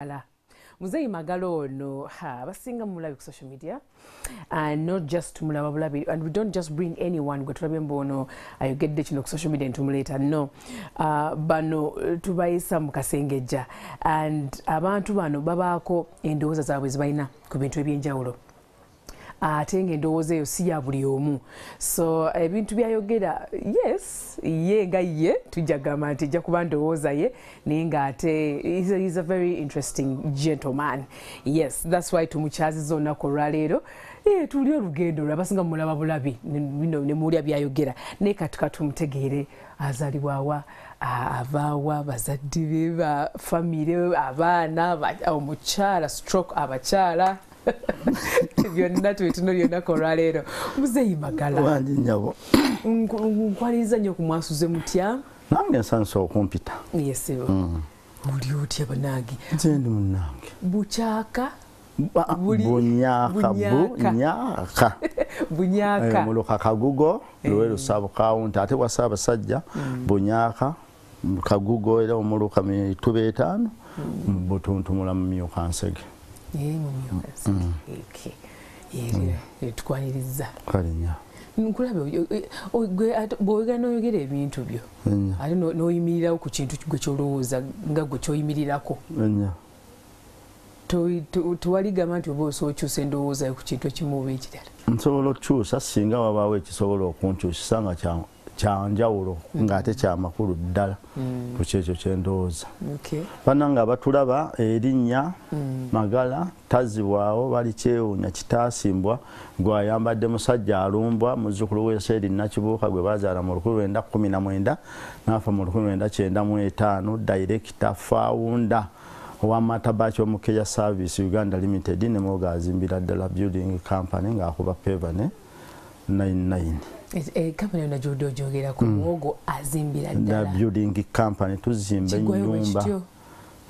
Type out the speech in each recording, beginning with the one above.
ala. Muzeeyi magalo ono abasinga mulabi ku social media and not just mulaba bulabi and we don't just bring anyone gwe tulabye mbu ono ayogedde kino ku social media ntumuleeta no. Uh, bano tubayisa mu kasengejja and abantu bano babaako endowooza zaabwe zibalina ku bintu ebyenjawulo ate ngaendowooza eyo si ya buli omu. So ebintu byayogera yes ye nga ye tujja kugamba nti ejja kuba ndowooza ye naye ngaate is a very interesting gentleman. Yes thats why tumukyaziza olunaku olwaleero. Tuli olugendo lwe abasinga mumulaba bulabi nemuwulya byayogera. Naye katika tumutegeere azalibwawa avaawa bazadde be bafamire abaana omukyala stroke abakyala byonna twetuna lyonako olwaleero. Muzeeyi magala. Wangi nyabo nkwaliriza nnyo kumwasuze mutya? Nange nsanyusa okumpita. Yesibo buli otya banange nze ndi munange bukyaka? Buli- bunyaka bunyaka. bunyaka bunyaka muluka kagugo luwe lusabo kawunti ate bwa saabasajja bunyaka kagugo era omuluka mituba etaano butuntumula mu myuka nsege tukwaniriza kale nya nkulabe bwowegera noyogera ebintu byo ate no- noyimirirawo ku kintu gwe kyolowooza nga gwe kyoyimirirako tewaligamba nti oba osobola okyusa endowooza ku kintu ekimu oba ekirala. Nsobola okukyusa singa wabaawo ekisobola okunkyusisa nga kyanjawulo ng'ate kyamakulu ddala ku kyekyo kyendowooza. Bannanga abatulaba erinnya magala tazibwawo bali kyewuunya kitaasimbwa gwe ayambadde musajja alumbwa muzzukulu w'eseeri nakibuuka gwe bazaala mu 1919 n'afa mu 1995 dayirekita fawunda owamatabaki omukeya service uganda limited nemwoga azimbira ddala building company ng'akuba pevane 99 kampani yonna gyodde ogyogerako muwogo azimbira da ddala building company tuzimba bwekityo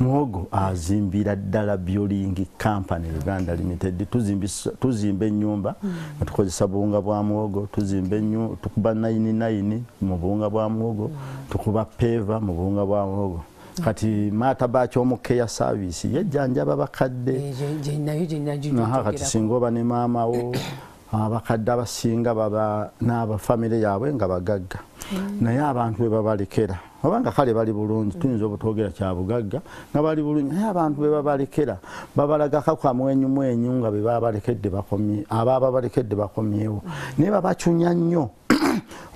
muwogo azimbira ddala building company uganda limited. Tuzimbisa- tuzimba ennyumba nga tukozesa buwunga bwa muwogo tuzimba enyu- tukuba 99 mu buwunga bwa muwogo tukuba peva mu buwunga bwa muwogo. Kati matabaki omukeya service yejjanjaba bakadde. Eh, gye- gye- nayo gyenagyo Aha, kati singa oba ne maamawo abakadde abasinga baba n'abafamire yaabwe nga bagagga. Naye abantu bwe babalekera obanga kale bali bulungi tuyinza obutwogera kya bugagga nga bali bulungi naye abantu bwe babalekera babalagako kamwenyumwenyu nga be babalekedde bakomye aba babalekedde bakomyewo. Naye babacunya nnyo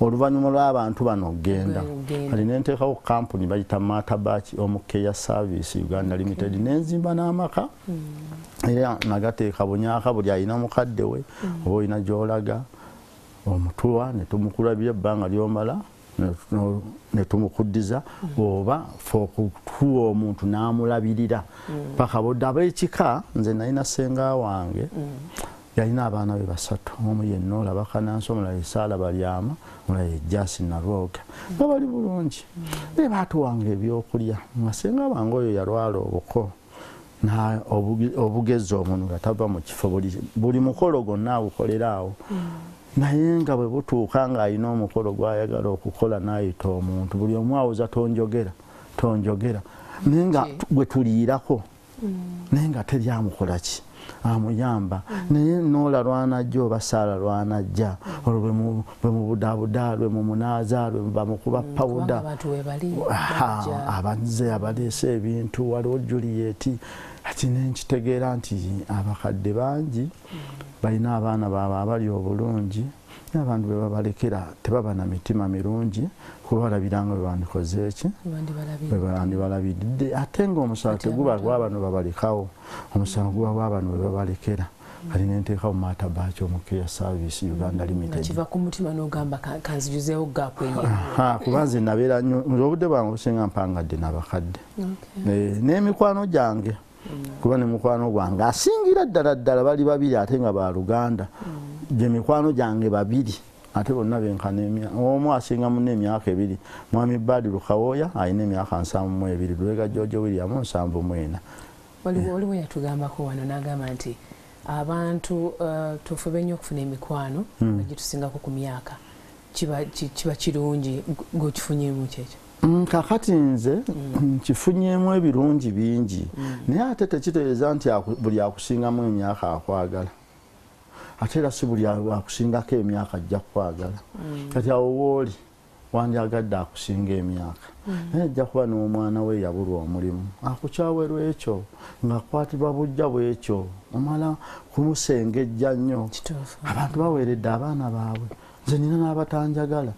oluvannyuma lw'abantu bano okgenda. Kati nenteekawo kampuni bayita matabaki omukeya service uganda limited nenzimba n'amaka. Era nagateeka bunyaka buli alina mukadde we oba olina gyolaga omutuwa netumukulabira ebbanga lyomala netumukuddiza oba fe okutuwa omuntu n'amulabirira. Paka budde ab'ekika nze nalina senga wange yalina abaana be basatu omu yenna olaba kanansi omulala esaala balyama omulala ejasi nalwoga nga bali bulungi. Naye baatuwanga ebyokulya nga senga wange oyo yalwala obuko obugezi omuntu nga tava mu kifo buli- mukolo gwonna agukolera awo. Naye nga bwe butuuka ng'alina omukolo gwayagala okukola n'ayita omuntu buli omu awuza tonjogera tonjogera. Naye nga gwe tuliirako naye nga teryamukola ki amuyamba. Naye noola lwanajja oba saala lwanajja. Olwo bwe mu- bwe mubudaabudaa lwe mumunaaza lwe bamukuba pawuda webali Aha, abanze abaleese ebintu waliwo juliet ati nenkitegeera nti abakadde bangi balina abaana baabwe abali obulungi naye abantu be babalekera tebaba na mitima mirungi kubalabiranga bwe bandikoze eki bwe bandibalabiridde ate ngaomusango Ate teguba gwabano babalekawo omusango guba gwabano bwe babalekera kali nenteekawo matabaki omukeya service uganda limited. Kiva ku mutima n'ogamba ka- kanzijuzeewo gakwenye Aha, kuba nze nabeera nnyo. Nze obudde bwange businga mpangadde n'abakadde. Eh, n'emikwano gyange. Kuba ne mukwano gwange. Asingira ddala ddala bali babiri ate nga baluganda gye mikwano gyange babiri ate bonna benkana omu asinga muno emyaka ebiri mwami badi lukawooya alina emyaka nsanvu mu ebiri lwega jojo william nsanvu mwena waliwo waliwo yatugambako wano n'agamba nti abantu eh, tufube nnyo okufuna emikwano nga gyetusingako ku myaka. Kiba ki- kiba kirungi gwekifunyemu kyekyo? Mm, kakati nze nkifunyemu ebirungi bingi. Naye ate tekitegeeza nti buli akusingamu emyaka akwagala ate era si buli akusingako emyaka ajja kukwagala kati awo wooli wandyagadde akusinga emyaka. Naye ajja kuba n'omwana we yabulwa omulimu. Akukyawe lwekyo ngaakwatibwa bujja bwekyo omala kumusengejja nnyo. Abantu baweeredde abaana baabwe. Nze nina n'abatanjagala.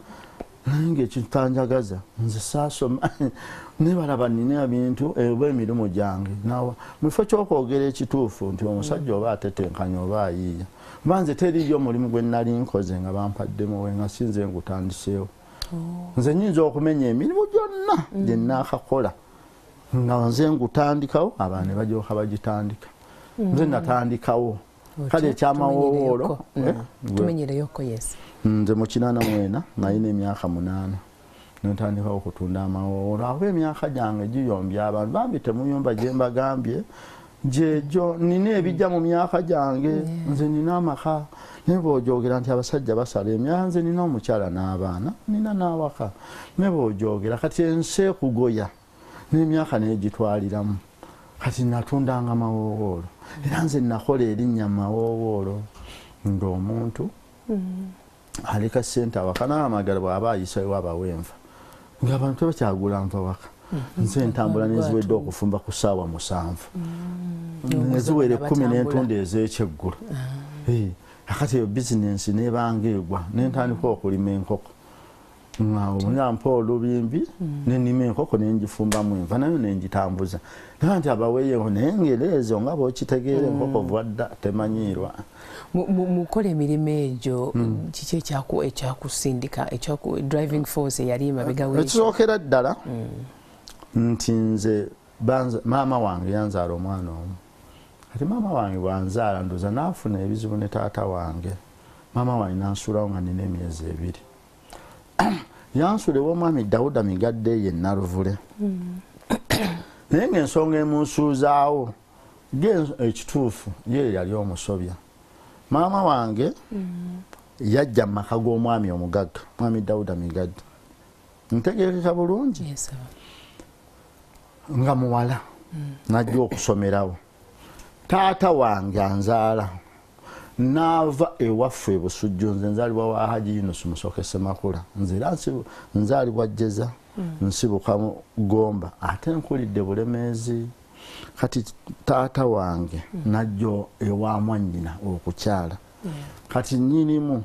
Naye ngaekitanjagaza nze saasoma. Nebalaba nina ebintu oba emirimu gyange. Nawa mu kifo kyokwogera ekituufu nti omusajja oba atetenkanya oba ayiiya mba nze teriyo omulimu gwe nali nkoze nga bampaddemu we nga sinze ngutandiseewo nze nyinza okumenya emirimu gyonna gye naakakola nga nze ngutandikawo abaana ne bagyoka bagitandika. Nze natandikawo. Kale ekyamawowoolo eh, yes. Nze mu kinana mwena nalina emyaka munaana. Nentandikawo okutunda amawoolo aho emyaka gyange giyombye abantu bambi temuyumba gyembagambye gyegyo nina ebijja mu myaka gyange nze nina amaka. Naye bwojogera nti abasajja basala emyaka nze nina omukyala n'abaana nina n'awaka naye bwojogera kati ensi ekugoya n'emyaka negitwaliramu kati natundanga mawowoolo era nze nakola erinnya mu mawowoolo ng'omuntu aleka sente awaka naamagala bw'aba ayisayo abawenva ngaabantu tebakyagula nva waka nze entambula neziwedde okufumba ku saawa musanvu. Neziwera ekumi n'entunda ez'ekyeggulo. Eh, akati eyo bizinensi nebanga egwa nentandika okulima enkoko. Omuyampa olubimbi nenima enkoko nenjifumbamu enva nayo nenjitambuza naye nti abaweyeho naye ngaereezo nga bwokitegeera enkoko vwadda temanyiirwa. Mu- mu- mukola emirimu egyo kiki ekyaku- ekyakusindika ekyaku- driving force eyali emabega w'ekyo ekisookera ddala nti nze maama wange yanzaala omwana omu. Kati maama wange bwanzaala ndoza naafuna ebizibu ne taata wange. Maama wange nansuulawo nga nina emyezi ebiri. Yansuula ew'omwami dawuda migadde ye naluvule. Naye ngaensonga emunsuuzaawo ge ekituufu ye yali omusobya. Maama wange yajja mu maka g'omwami omugagga mwami dawuda migadde. Ntegeekeka bulungi. Nga muwala. Najja okusomerawo. Taata wange anzaala. Naava ewaffe ebusujju nze nzaalibwa wa haji yunus musokese makula nze era nsibu- nzaalibwa jjeza nsibuka mu gomba ate nkulidde bulemeezi. Kati taata wange najja ewa mwannyina okukyala. Kati nyinimu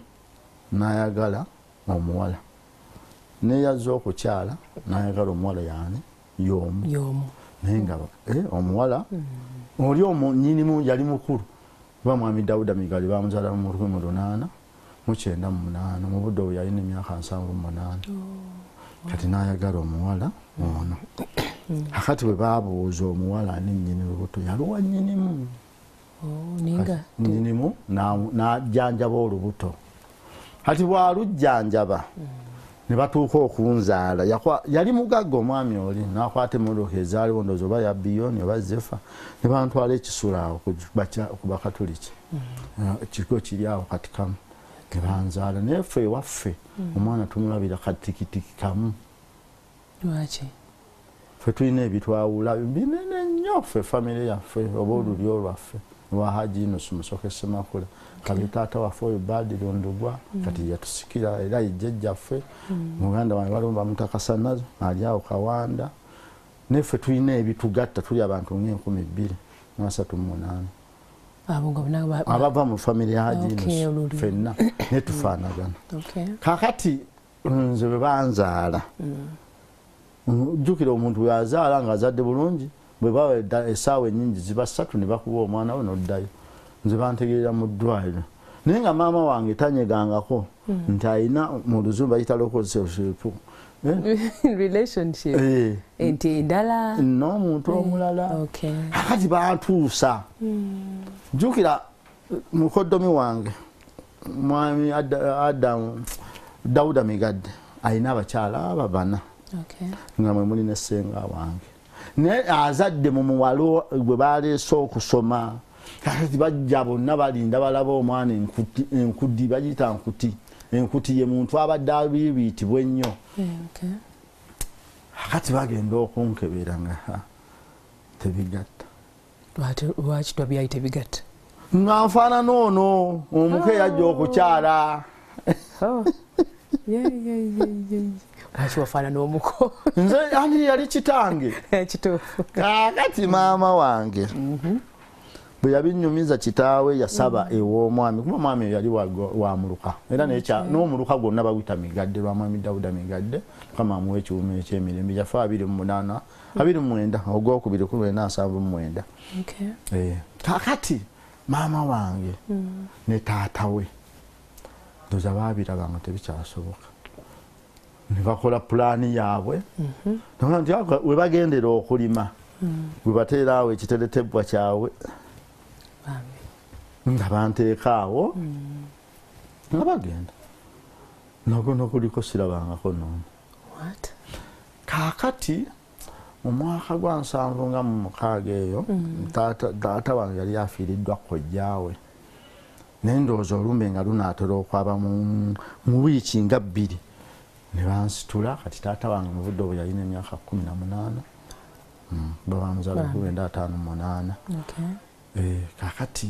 nayagala omuwala. Neyazza okukyala nayagala omuwala yani y'omu. Naye nga eh, omuwala? Oli omunyinimu yali mukulu. Ba mwami dawuda migali bamuzaala mu lukumi lunaana mukyenda mu munaana mu budde obwo yalina emyaka nsanvu mu munaana. Kati nayagala omuwala ono. Akati bwe babuuza omuwala ani nyini lubuto yaluwa nyinimu Oh, ninga nyinimu na- najjanjaba olubuto. Kati bwalujjanjaba ne batuuka okunzaala. Yali mugagga omwami oli nakwata emotoka ezaaliwo ndoozi oba ya biyoni oba zefa ne bantwala ekisula awo ku bakya- ku bakatuliki Eh, ekigo kiri awo kati kamu ne banzaala. Naye ffe ewaffe omwana tumulabira katikitiki kamu. Lwaki? Ffe tulina ebitwawula binene nnyo ffe famire yaffe oba olulyo lwaffe lwa haji inusu musoke semakula kabi taata waffe oyo badirondogwa kati yatusikira era yejjajjaffe muganda wange waliwo bamutakasana ali awo kawanda. Neffe tulina ebitugatta tuli abantu ngaenkumi bbiri nasatu munaana. Abava mu famire ya haji Okay, inusu olulyo. ffenna netufaanagana kakati nze bwe banzaala jjukira omuntu bweazaala ngaazadde bulungi bwe edda- essaawa ennyingi ziba ssatu ne bakuba omwana we noddayo nze bantegeerera mu ddwaliro. Naye nga maama wange tanyegangako nti alina mu luzungu bayita lokosepu relationship. Nti endala. N'omuntu omulala. okay. Akati bantuusa. Jjukira mukoddomi wange mwami Ada- adamu dawuda migadde alina abakyala aba bana okay. nga mwe muli ne ssenga wange. Naye azadde mu muwalo gwe baleese okusoma kakati bajja bonna balinda balaba omwana enkudi bagiyita nkuti enkuti ye muntu abadde abiibiyitibwa ennyo. Yeah, okay kati bagenda okunkebera nga tebigatta lwaki twabyayi tebigatta nga nfaanana ono omuke yajja okukyala lwaki wafaanana omuko nze ani yali kitange kaakati maama wange bwe yabinyumiza kitaawe yasaba ew'omwami kuba omwami oyo yali wa- wa muluka era n'omuluka gwonna baguyita migadde lwa mwami dawuda migadde. Mukama amuwa ekiwuma ekyemirembe abiri mu mwenda ogwokubiri ku lwenda nsanvu mu mwenda. Okay. Eh, kaakati maama wange ne taata we ndoza baabiraba nga tebikyasoboka. Ne bakola pulaani yaabwe. Naga nti aga- we bagendera okulima we bateera awo ekiteretebwa kyabwe. Nga banteeka awo nga bagenda nago nokuliko sirabangako What? kaakati mu mwaka gwa nsanvu nga mu mukaaga eyo taata taata wange yali afiiriddwa kojjaawe naye ndowooza olumbe nga lunaatera okwaba mu- wiiki nga bbiri. Ne bansitula kati taata wange mu budde obwo yalina emyaka kumi na munaana. Babamuzaala Bambi. lwenda ataano munaana. Eh, kakati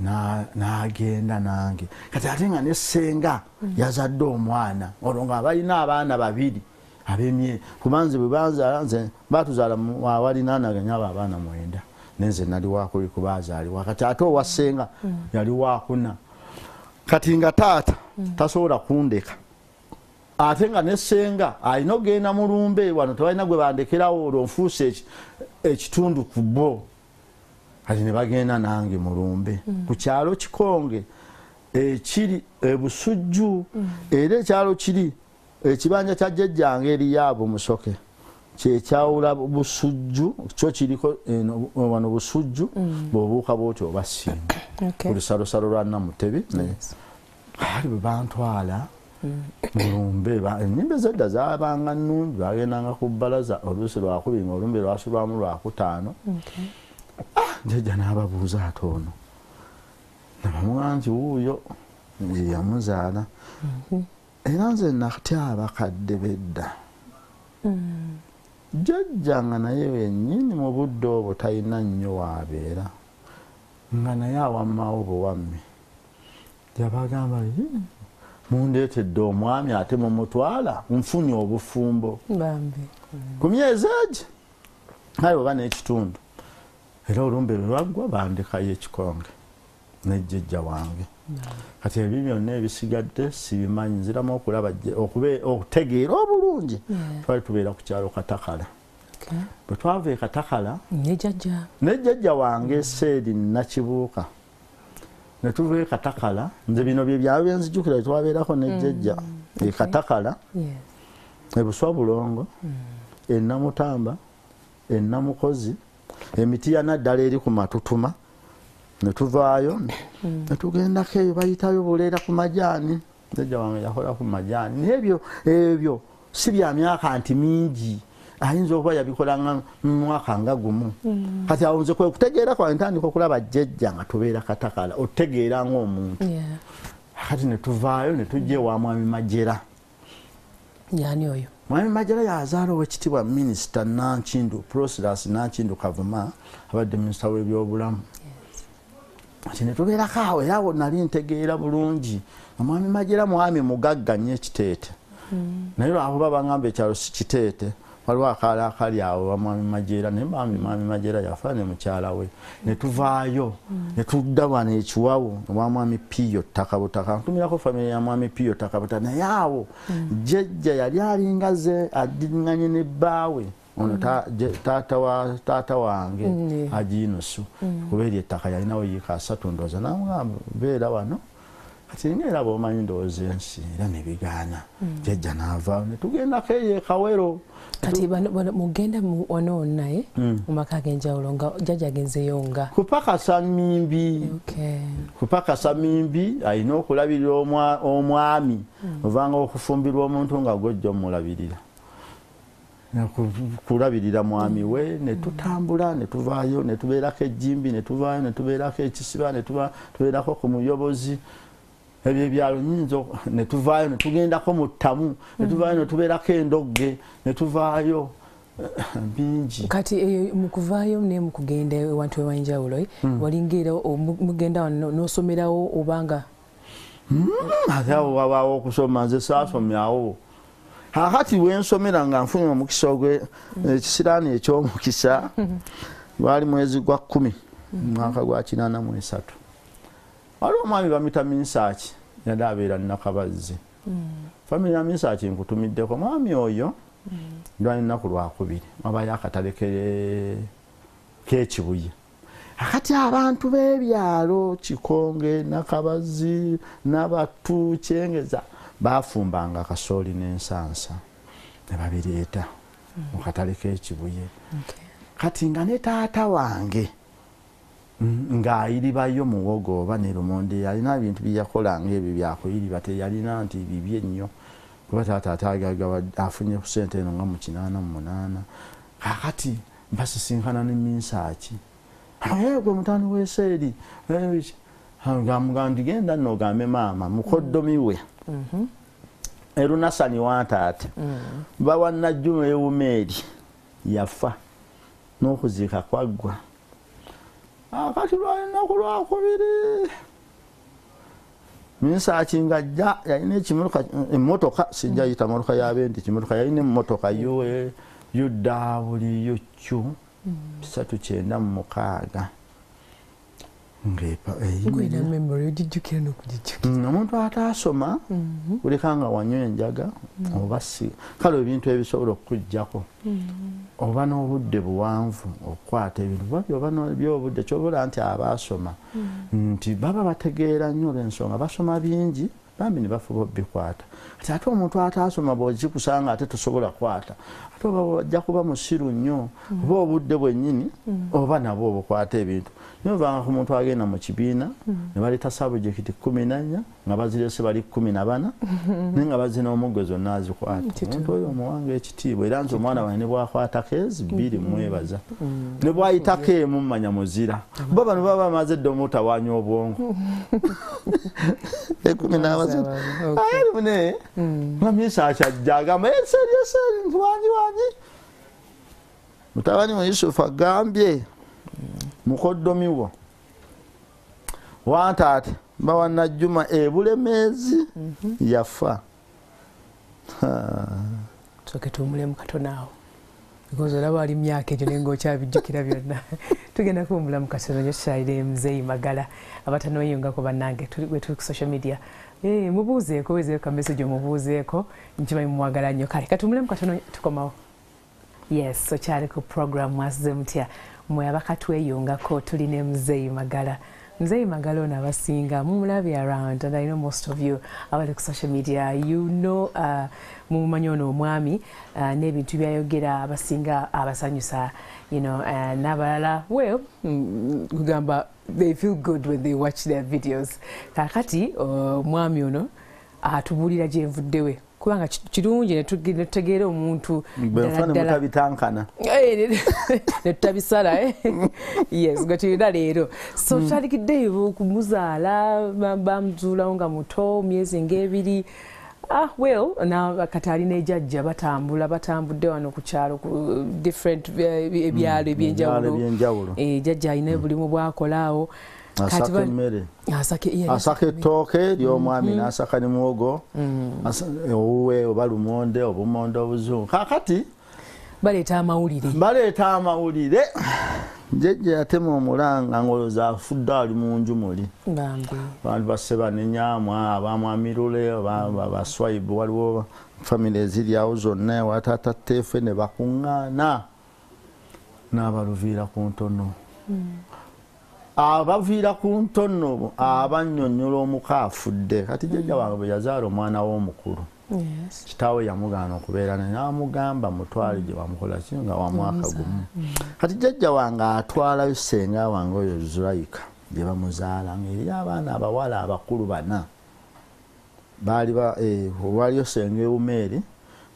n'agenda nange. Kati ate nga nesenga yazadde omwana. Olwo nga balina abaana babiri abemye. Kubanze bwe banzaala nze batuzaala awalinanaganya abo abaana mwenda. Nenze nali wakuli kubazaalibwa kati ate owasenga yali wakuna. Kati nga taata tasobola kundeka. Ate nga nesenga alina okgenda mu lumbe. Wano tebalina gwe bandekerawo olwo nfuuse eki- ekitundu ku bo kati ne bagenda nange mulumbe. Ku kyalo kikonge ekiri ebusujju era ekyalo kiri ekibanja kya jjajjange eriyaabo musoke. Kyekyawula busujju kyo kiriko eno- wano busujju bwobuuka bwoti oba Okay. ku lusalosalo lwa namutebi naye ali bwe bantwala mulumbe ba- enyimba ezedda zabanga nnungi bagendanga ku bbalaza oluusi lwakubiri nga olumbe lwasulwamu lwakutaano. Jjajja n'ababuuza ate ono nabamuga nti wuuyo ye yamuzaala. Era nze natya abakadde bedda. Jjajja nga naye wennyini mu budde obwo talina nnyo waabeera. Nga naye awammawo buwammi yabagamba "Ii, mundeetedde omwami ate mumutwala nfunye obufumbo. Ku myezi egi aye oba n'ekitundu era olumbe lwe baggwa bandekayo ekikonge nejjajja wange. Kati ebyo byonna ebisigadde sibimanyi nziramu okulaba okutegeera obulungi. Twali tubeera ku kyalo katakala. Bwe twava e katakala Ne jjajja. nejjajja wange seeri nakibuuka. Ne tuva e katakala nze bino bye byalo byenzijukira bye twabeerako nejjajja e katakala. Ebuswa bulongo enamutamba enamukozi emiti ya naddala eri ku matutuma netuvaayo netugendako eyo bayitayo buleera ku majaani. Jajja wange yakola ku majaani. Naye ebyo ebyo si bya myaka nti mingi. Ayinza okuba yabikolanga mwaka nga gumu. Kati awo nze kwe kutegeera kwa ntandika okulaba jjajja nga tubeera katakala otegeera ngaomuntu kati netuvaayo netujja ewa mwami majera Yaani oyo. Mwami majala yazaala owekitibwa minisita nankindu prosras nankindu kavuma abadde minisita w'ebyobulamu. Kati netubeerako awo era awo nali ntegeera bulungi omwami majera mwami mugagga nnyo ekiteete naye lwakuba bagamba ekyalo si kiteete waliwo akaala akali awo wamwami majera naye mwami mwami majera yafa ne mukyala we. Netuvaayo netudda wano ekiwawu ewamwami piyo takabutaka ntumirako famire ya mwami piyo takabutaka naye awo jjajja yali alinga ze addiŋŋanye ne bbaawe. Ono taata wa- taata wange Mm. aginusu. Kuba eri ettaka yalinawo yiika asatu ndooza namugamba beera wano? Kati ngaera bwomanyi ndowooza ensi era nebigaana jjajja naavaawo netugendako eyo ekawero Kati mugenda mu- wano naye mu maka ag'enjawulo nga jjajja agenzeyo nga. kupakasa mimbi kupakasa mimbi alina okulabirira omwa- omwami. Ovanga okufumbirwa omuntu nga gwojja omulabirira. Kulabirira mwami we netutambula netuvaayo netubeerako ejjimbi netuvaayo netubeerako ekisiba netuba- tubeerako ku muyobozi ebyo ebyalo nyinza ok- ne tuvaayo ne tugendako mu ttamu ne tuvaayo ne tubeerako endogge ne tuvaayo eh, bingi. Kati eh, mu kuvaayo ne mu kugenda ewantu ewanjawulo eh, walingaera o- mu- mugenda n'osomerawo obanga? Ate awo wabaawo okusoma nze saasomyawo. Kakati wensomera nga nfunye omukisa ogwe ekisiraani ekyomukisa gwali mwezi gwa kumi mwaka gwa kinaana mu esatu waliwo omwami bamita minsaaki yali abeera nakabazzi famiry ya minsaaki nkutumiddeko mwami oyo lwali lunaku lwakubiri wabayo akatale ke- kekibuye akati abantu b'ebyalo kikonge nakabazi nabatu kyengeza bafumbanga kasooli n'ensansa ne babireeta mu katale k'ekibuye kati nga ne taata wange ng'ayiribayo muwogo oba ne lumonde yalina ebintu byeyakolanga ebyo byakuyiriba teyalina nti bibi ennyo kuba taata atagaga afunye ku sente eno nga mu kinaana mu munaana. Kakati mbasisinkana ne minsaaki. Gwe mutani weseeri gamuga ndigenda nno ogambe maama mukoddomi we. Erunasani wantaata bawa najjumu ewumeeri yafa n'okuziika kwaggwa akati lwalinaku lwakubiri minsaaki nga jja yalina ekimotoka emmotoka sijja yita motoka yabendi kimotoka yalina emmotoka udaw kyo 396 ng'egwera eh, memory ogijjukira nokugijjukira mm, omuntu ataasoma kuleka nga wanyo enjaga oba si. Kale ebintu ebisobola okukujjako oba n'obudde buwanvu okukwata ebintu oba byobudde kyobula nti abaasoma nti baba bategeera nnyo olwensonga basoma bingi bambi ne bafuba obbikwata kati ate omuntu ataasoma bwogikusanga ate tosobola kwata ate oba ajja kuba musiru nnyo oba obudde bwennyini oba nabwo obukwata ebintu. Nyovanga ku muntu agenda mu kibiina ne baleeta sabujekiti kumi nanya nga bazirese bali kumi na bana naye nga bazze n'omuggo zonna azikwata. Omuntu oyo omuwanga ekitiibwa era nti omwana wange ne bwakwatako ezi bbiri mwebaza. Ne bwayitako emu mmanya muzira. Bo bano baba bamaze dde omutawanya obwongo. Ekumi nabaze ayeri mune mamisa akyajja agamba eseri eseri wangi wangi mutabani wa yusufu agambye mukoddomi wo wantaate bawa najjuma ebulemeezi yafa soke tuwumulemu katono awo. Because olaba ali myaka egyo naye ngaokyabijjukira byonna. Tugenda kuwumulamu katono nyo tukyalire muzeeyi magala abatanoyungako bannange. Bwe tuli ku social media. Eh, mubuuzeeko wezeeko kamesagi omubuuzeeko nkimanyi mumwagala nnyo. Kale katuwumulemu katono tukomawo. Yes okyali ku program mwasize mutya mwe abakatweyungako tuli ne muzeeyi magala. Muzeeyi magala ono abasinga mumulabye around and i know most of you abali ku social media you know uh, mumumanyi ono omwami uh, n'ebintu byayogera abasinga abasanyusa you know, uh, n'abalala. Well mm, kugamba they feel good when they watch their videos. Kakati omwami uh, ono atubuulira gyenvuddewe kubanga ki- kirungi ne tutegeera omuntu bwenfa ddala ne mutabitankana netutabisala yes gwe tulina leero. So tutalikiddeyo kumuzaala ba- bamuzuulawo nga muto myezi ng'ebiri. Ah well na kati alina ejjajja batambula batambudde wano ku kyalo ku different eh, ebyalo ebyenjawulo. Eh, jjajja alina obulimu bwakolaawo. Kati asaka ba- emmere asaka yeah, asaka ettooke ly'omwami n'asaka ne muwogo asa- owuwe oba lumonde obumonde obuzungu kakati? Baleeta amawulire baleeta amawulire jjajja yatema omulanga ngoloza afudde ali mu nju muli bambi bantu baseba nenyamwa abamwamirule baswaibu waliwo famire eziryawo zonna ewatata tefe ne bakuŋŋaana n'abaluviira ku ntono abaviira ku ntono abannyonnyola omuka afudde kati jjajja wange bwe yazaala omwana w'omukulu kitaawe yamugaana okubeera naye namugamba mutwale gye bamukola ki nga wa mwaka gumu. Kati jjajja wange atwalayo senga wange oyo zulaika gye bamuzaala ngaeri abaana abawala abakulu bana. Baali ba eh, senga ewumeeri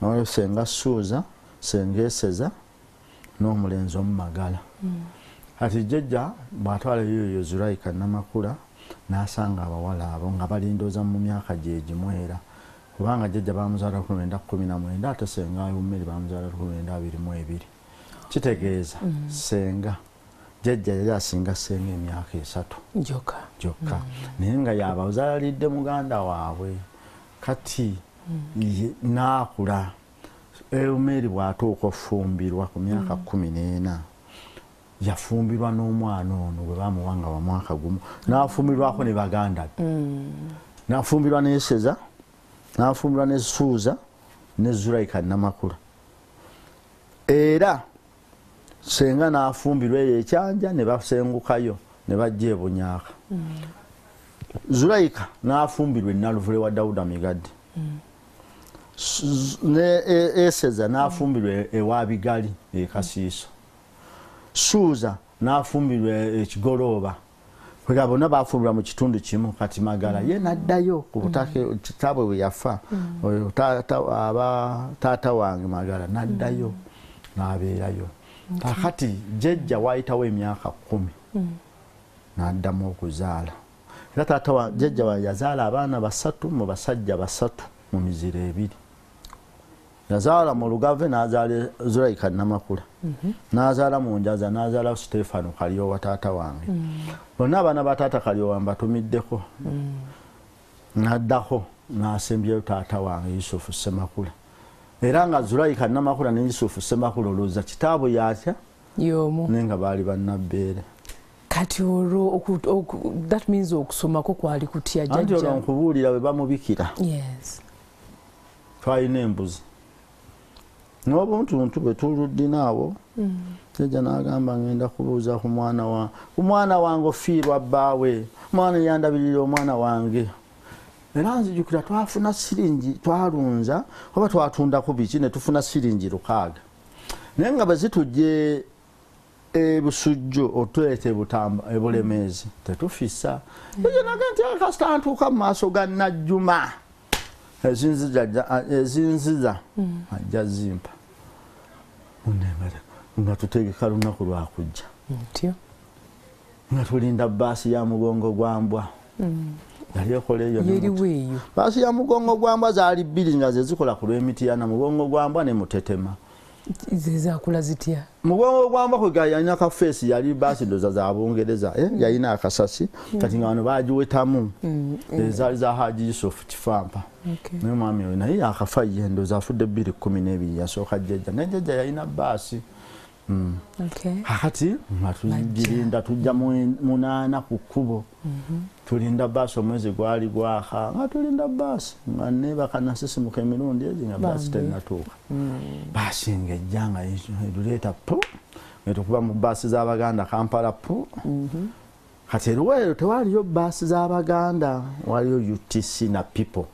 waliyo senga suuza senga eseza n'omulenzi omumagala kati jjajja bw'atwalayo oyo zulaika namakula n'asanga abawala abo nga balindooza mu myaka gyegimwera kubanga jjajja bamuzaala 1919 ate senga umeri bamuzaala 1922 kitegeeza senga jjajja yali asinga senga emyaka esatu. Njoka gyokka naye nga yabazaalidde muganda waabwe kati ye- naakula eumeri bw'atuuka ofumbirwa ku myaka kumi n'ena yafumbirwa n'omwana ono bwe bamuwa nga wa mwaka gumu. N'afumbirwako ne baganda be. N'afumbirwa neseza n'afumbirwa ne suuza ne zulaika namakula. Era senga n'afumbirwa eyo ekyanja ne basengukayo ne bajja ebunyaaka zulaika n'afumbirwa enaluvule wa dawuda migadde. S- ne e- eseza n'afumbirwa e- ewa bigali ekasiiso suuza n'afumbirwa e- ekigolooba kwega bonna bafumbirwa mu kitundu kimu kati magala ye naddayo ku butaka kitaabwe bwe yafa. Oyo taata- aba taata wange magala naddayo n'abeerayo. Kakati jjajja waayitawo emyaka kumi n'addamu okuzaala. Era taata jjajja wange yazaala abaana basatu mu basajja basatu mu miziro ebiri yazaala mu lugave n'azaala zulaika namakula. N'azaala mu njaza n'azaala sitefano kalyowa taata wange. Bonna abaana ba taata kalyowa mbatumiddeko. N'addako n'asembyeyo taata wange yusufu semakula era nga zulaika namakula ne yusufu semakula olowooza kitaabwe yatya? Y'omu. Naye nga baali bannabbeere. Kati olwo that means okusomako kwali kutya anti olwo nkubuulira bwe bamubikira. Yes. Twalina embuzi n'obuntuntu bwe tuludina abo jjajja n'agamba ngenda kubuuza ku mwana wa ku mwana wange ofiirwa bbaawe mwana yandabirira omwana wange. Era nzijukira twafuna siringi twalunza oba twatundako biki ne tufuna siringi lukaaga. Naye nga bwe zitujje ebusujju otuleeta ebulemeezi tetufisa ejenage nti akasita ntuuka mu maaso ga najjuma ezinziza ajja- ezinziza ajja zimpa Munembere, nga tutegeka lunaku lwakujja nga tulinda baasi ya mugongo gwa mbwa. Yali ekola eyo baasi ya mugongo gwa mbwa zaali bbiri nga zezikola ku lw'emitiyana mugongo gwa mbwa ne mutetema ze zakula zitya? Mugongo gwa mbwa kwega yalina kafeesi yali baasi doza za bungereza eh, yalina akasasi. Kati nga wano bagiwetamu. Ezaali za haji yusufu kifampa. Naye mwami oyo naye akafa ye ndoza afudde bbiri kumi n'ebiri yasooka jjajja. Naye jjajja yalina baasi. Kakati nga tugirinda tujja mu- munaana ku kkubo. Tulinda baasi omwezi gwali gwaka nga tulinda baasi nga nebaka nasisimuka emirundi egi nga baasi tenatuuka baasi nga ejja nga eruleeta pu etukuba mu baasi z'abaganda kampala pu kati eruweero tewaliyo baasi z'abaganda waliyo utc na people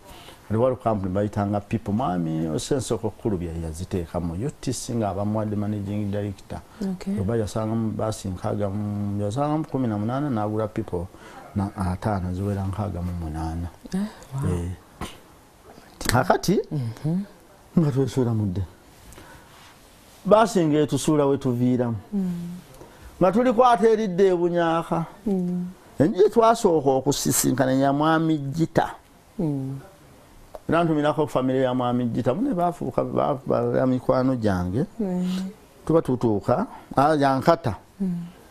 aliwo kampuni bayitanga people mwami osensoko kkulu bye yaziteekamu utc nga abamuwadde managing director. Oba yasangamu baasi nkaaga mu- yasangamu kumi na munaana n'agula people na ataano ziwera nkaaga mu munaana. Ah, wow. Eh. akati nga twesuula mudde. Baasi ngaetusuula we tuviiramu. Nga tulikwata eridde ebunyaaka. Enjuyi twasooka okusisinkana ya mwami gita Mm. Era ntumirako famire ya mwami gita mune bafuuka ba mikwano gyange tuba tutuuka yankata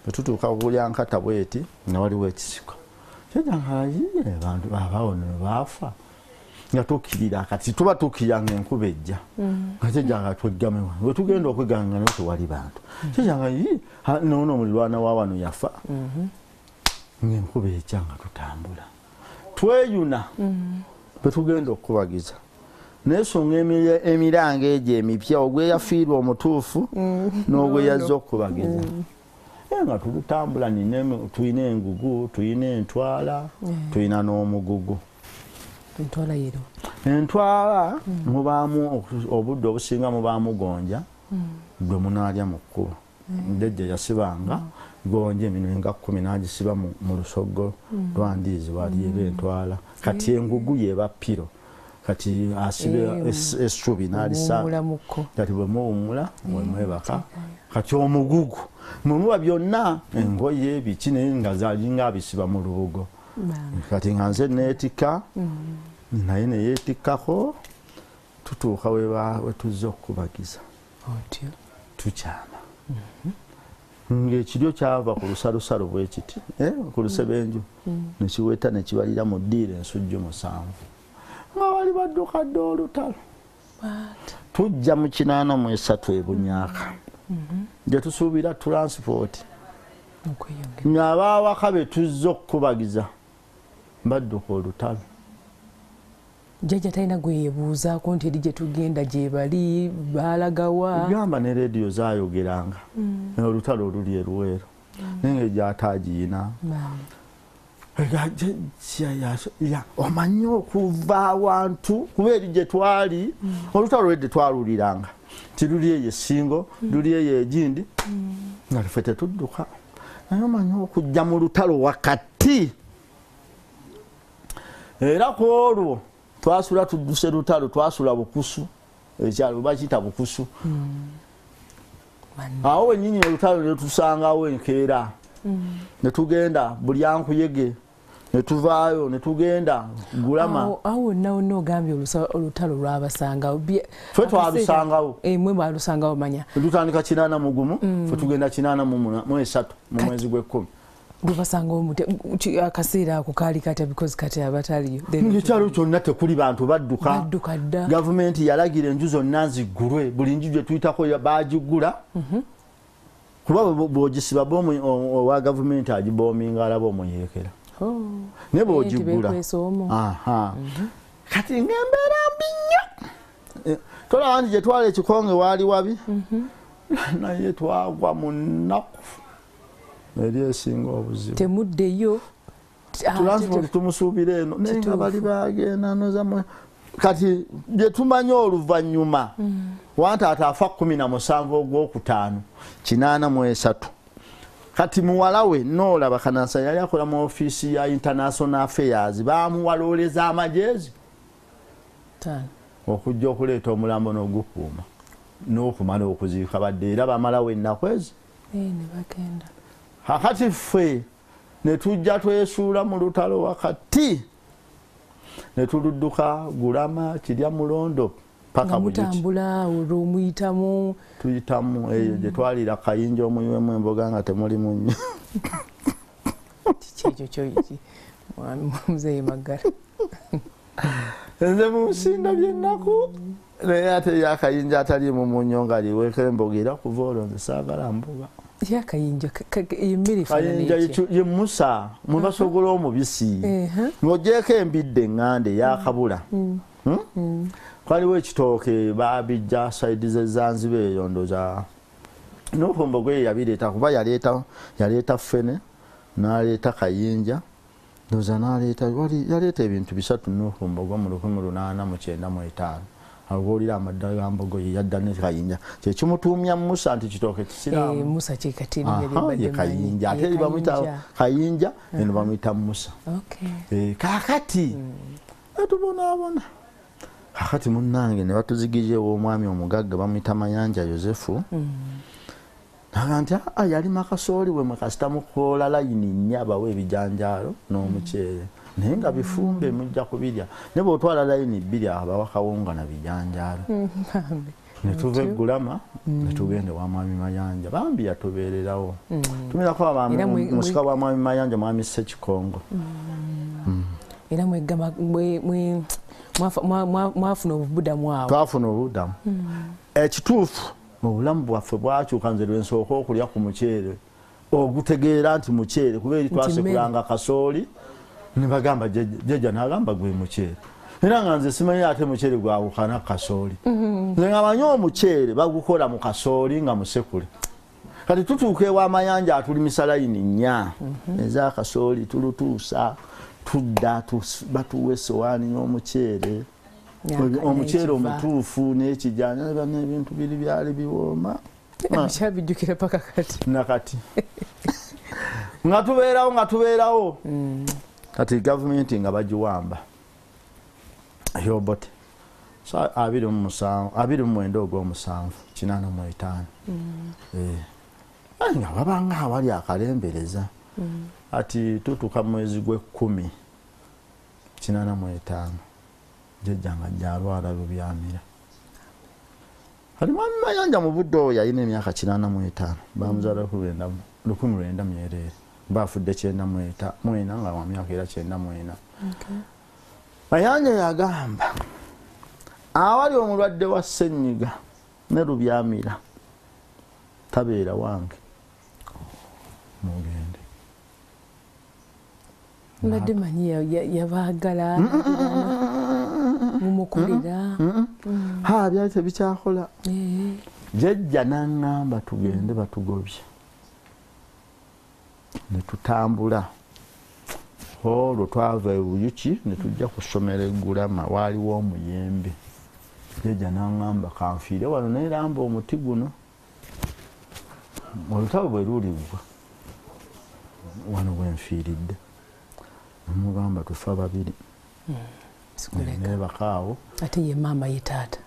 etutuuka ku yankata bweti nga waliwo ekisiko kyejangaye abantu abawono baafa nga tukkirira kati tuba tukkirira nga enkuba ejja nga kyejanga tweggame wano wetugenda okweganga naye tewali bantu. Kyejanga nono omulirwana wa wano yafa. Ngaenkuba ejja nga tutambula. Tweyuna bwetugenda okukubagiza. Nesonga emi- emiranga egyo emipya ogweyafiirwa omutuufu n'ogwe yazza okukubagiza Naye nga emi- tulina engugu tulina entwala tulina n'omugugu. Entwala mubaamu oku- obudde obusinga mubaamu gonja gwe munaalya mu kkubo. Jjajja yasibanga gonja eminwe nga kumi n'agisiba mu mu lusogo lwandiizi walieba entwala kati engugu yeba piro kati asibe es- essubi n'alisa muwumulamuko kati bwe muwumula bwe mwebaka kati omugugu mwe muba byonna engoye biki naye nga zalinga abisiba mu lubugo. Kati nga nze neetikka naye neyeetikkako tutuuka we ba- we tuzza okubagiza. Otyo. Tukyama ngaekiryo kyava ku lusalosalo bwe kiti eh, ku lusebenju. Nekiweta nekibalira mu ddiiro ensujju musanvu. Nga wali baddukadde olutalo. Tujja mu kinaana mu esatu ebunyaaka. Gye tusuubira transport. Okweyongera. Ng'abaawaka be tuzza okukubagiza badduka olutalo jjajja talina gwe yeebuuzaako nti eri gye tugenda gye bali baalagawa. Gamba ne rediyo zaayogeranga. Olutalo oluli eruweero naye nga gyatagiyina maama omanyi okuva awantu? Kuba eri gye twali. Olutalo lwedde twaluliranga. Ti luli eyo esingo luli eyo egindi nga luffe tetudduka. Naye omanyi okujja mu lutalo wakati? Era ku olwo twasula tudduse lutalo twasula bukusu ekyalo bakiyita bukusu. Awo wenyini olutalo netusangawo enkeera. Netugenda bulyankuyege netuvaayo netugenda gulama. Awo- wonna wonna ogambye olutalo lwabasangawo. Akaseera- twalusangawo. Eh, mwe mwalusangawo manya. Lutandika kinaana mu gumu fe tugenda kinaana mu esatu mu mwezi gw'ekkumi ki- akaseera ako kaali katya because kati abataliyo ngaekyalo kyonna tekuli bantu badduka. Gavumenti yalagira enju zonna nziggulwe buli nju gye tuyitako ya- bagiggula kuba bw'ogisiba bomu owa gavumenti agiboominga alaba omuyeekera. Oh. naye omwo. aha. Kati ngaembeera mbi nnyo Eh, tolaba nti gye twala ekikonge waali wabi? Naye twagwa mu nnaku eri esinga obuzibu. Temuddeyo. Ah, transport tumusuubira eno. Naye nga Kituufu. bali bagenda nozamu kati bye tumanyi oluvannyuma wanti ate afa kumi na musanvu ogwokutaano kinaana mu esatu. Kati muwala we noolaba kanansa yali akola mu ofiisi ya international affairs bamuwalooleza amajezi okujja okuleeta omulambo n'ogukuuma n'okumala okuziika badde era bamalawo ennaku ezo Eh, ne bagenda kakati ffe ne tujja twesuula mu lutalo wakati ne tuludduka gulama kirya mulondo paka mutambula olwo muyitamu tuyitamu eyo gye twalira kayinja omuyiwemu emboga nga temuli munnyo kiki ekyo kyoki mwami muzeeyi maggala. Nze munsinda byennaku naye ate yakayinja ataliimu munnyo nga liweka emboga era kuva olwo nze saagala mboga yakayinja yemmere kayinja ye musa mwe basogola omubisi. Ng'ogyeko embidde eŋŋanda eyakabula hmm? waliwo ekitooke babijja saidi zezanziba eyo ndoza n'obufumbo gwe yabireeta kuba yaleeta ffene n'aleeta kayinja ndoza n'aleeta yaleeta ebintu bisatu n'obufumbo gwe mu 1895 olwowulira amadda gambogo yeyadda ne kayinja. Kyekimutuumya musa nti kitooke kisiraamuyekayinja ate bamuyita kayinja. eno bamuyita musa. Eh, kaakati atubonaabona kakati munnange ne batuzigirira ew'omwami omugagga bamuyita mayanja yosefu naga nti aa yalima akasooli we mwekasita mukoola layini nnya abawa ebijanjaalo n'omuceere. Naye nga bifumbe mujja kubirya. Ne bwotwala layini bbiri abawa kawunga na bijanjaalo. Netuva eggulama netugenda ewa mwami mayanja. Bambi yatubeererawo. Tumirako Era mwe- musika wa mwami mayanja mwami sekikongo era mwafuna obubudamu awo. Twafuna obudamu ekituufu obulamu bwaffe bwakyuka nze lwensooka okulya ku muceere ogutegeera nti muceere kuba eri twasekulanga kasooli nebagamba jeja nagamba gwe muceere era nga nze simanyi ate muceere gwawukana kasooli. Nze nga manyi omuceere bagukola mu kasooli nga musekule. Kati tutuuka ewamayanja atulimisa layini nnya. Ezakasooli tulutuusa tudda batuwa esowaani n'omuceere omuceere omutuufu n'ekijanja n'ebintu biri byali biwooma. Kyabijjukira paka kati. Nakati nga tubeerawo nga tubeerawo kati gavumenti nga bagiwamba. Yobote abiri mu musanvu abiri mu mwenda ogw'omusanvu kinaana mu etaano. Eh. Nga wabanga awali akalembereza. Ati tutuuka mu mwezi gw'ekkumi kinana mu etaano. Jjajja nga jalwala lubyamira kati mwami mayanja mu budde oyo yalina emyaka kinana mu etaano. Bamuzaala lukumi lwenda myereere baafudde kyenda mwena nga wa myaka era kyenda mwena mayanja yagamba awali omulwadde wa senyiga ne lubyamira tabeera wange. Mugende. Mbadde manyi ya- ya- yabaagala mumukolera ha byali tebikyakola. Eh, jjajja n'aŋŋamba tugende batugobye ne tutambula. Olwo twava ebuyuki ne tujja ku ssomero eggulama waaliwo omuyembe. Jjajja n'aŋŋamba kanfiire wano neramba omuti guno. Olutabo bwe luliggwa wano bwenfiiridde nemugamba tufe babiri. Sikuleka. Nebakaawo ate ye maama ye taata.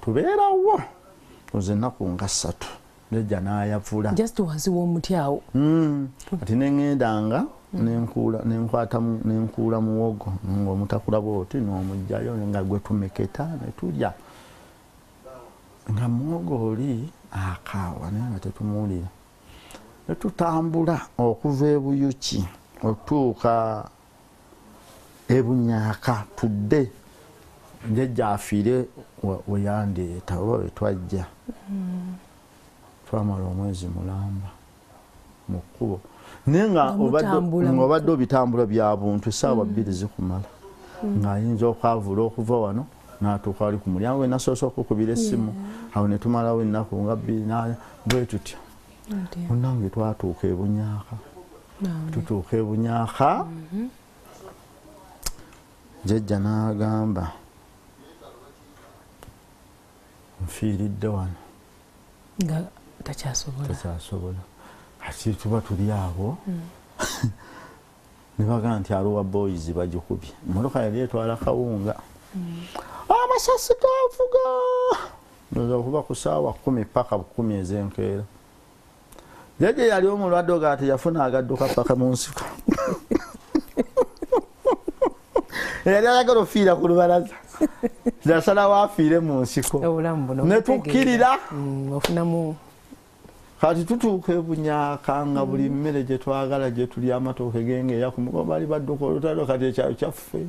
Tubeerawo. Oze ennaku nga ssatu jjajja n'ayavula just wansi w'omuti awo. Mm. ati neŋŋendanga nenkuula- muwogo ngaomutakula bwoti n'omugjayo nga gwe tumeketa ne tulya. Nga muwogo oli akaawa naye nga tetumuwulira ne tutambula okuva ebuyuki otuuka ebunyaaka tudde. Njajja afiire we- weyandeeta oba wetwajja twamala omwezi mulamba mu kkubo. Naye nga obadde obitambula bya buntu essaawa bbiri zikumala. Ng'ayinza okwavula okuva wano n'atuuka wali ku mulyango we nasoose okukubira essimu. Awo ne tumalawo ennaku nga bbiri bwe tutyo. Munnange twatuuka ebunyaaka. Tutuuka ebunyaaka. Jjajja n'agamba nfiiridde wano takyasobola tekyasobola ati tuba tuli awo ne bagaa nti aluwa boys bagikubye emotoka yali etwala kawunga amasasi gavuga oza okuba ku saawa kumi paka kumi ez'enkeera jajja yali omulwadde oga ti yafuna agadduka paka mu nsiko eyali ayagala ofiira ku lubalaza yasalawo afiire mu nsiko obulamu buno ne butegeera. tukkirira Mm, ofunamu kati tutuuka ebunyaaka nga buli mmere gye twagala gye tuli amatooke gengeera ku mukono bali badduka olutalo kati ekyalo kyaffe.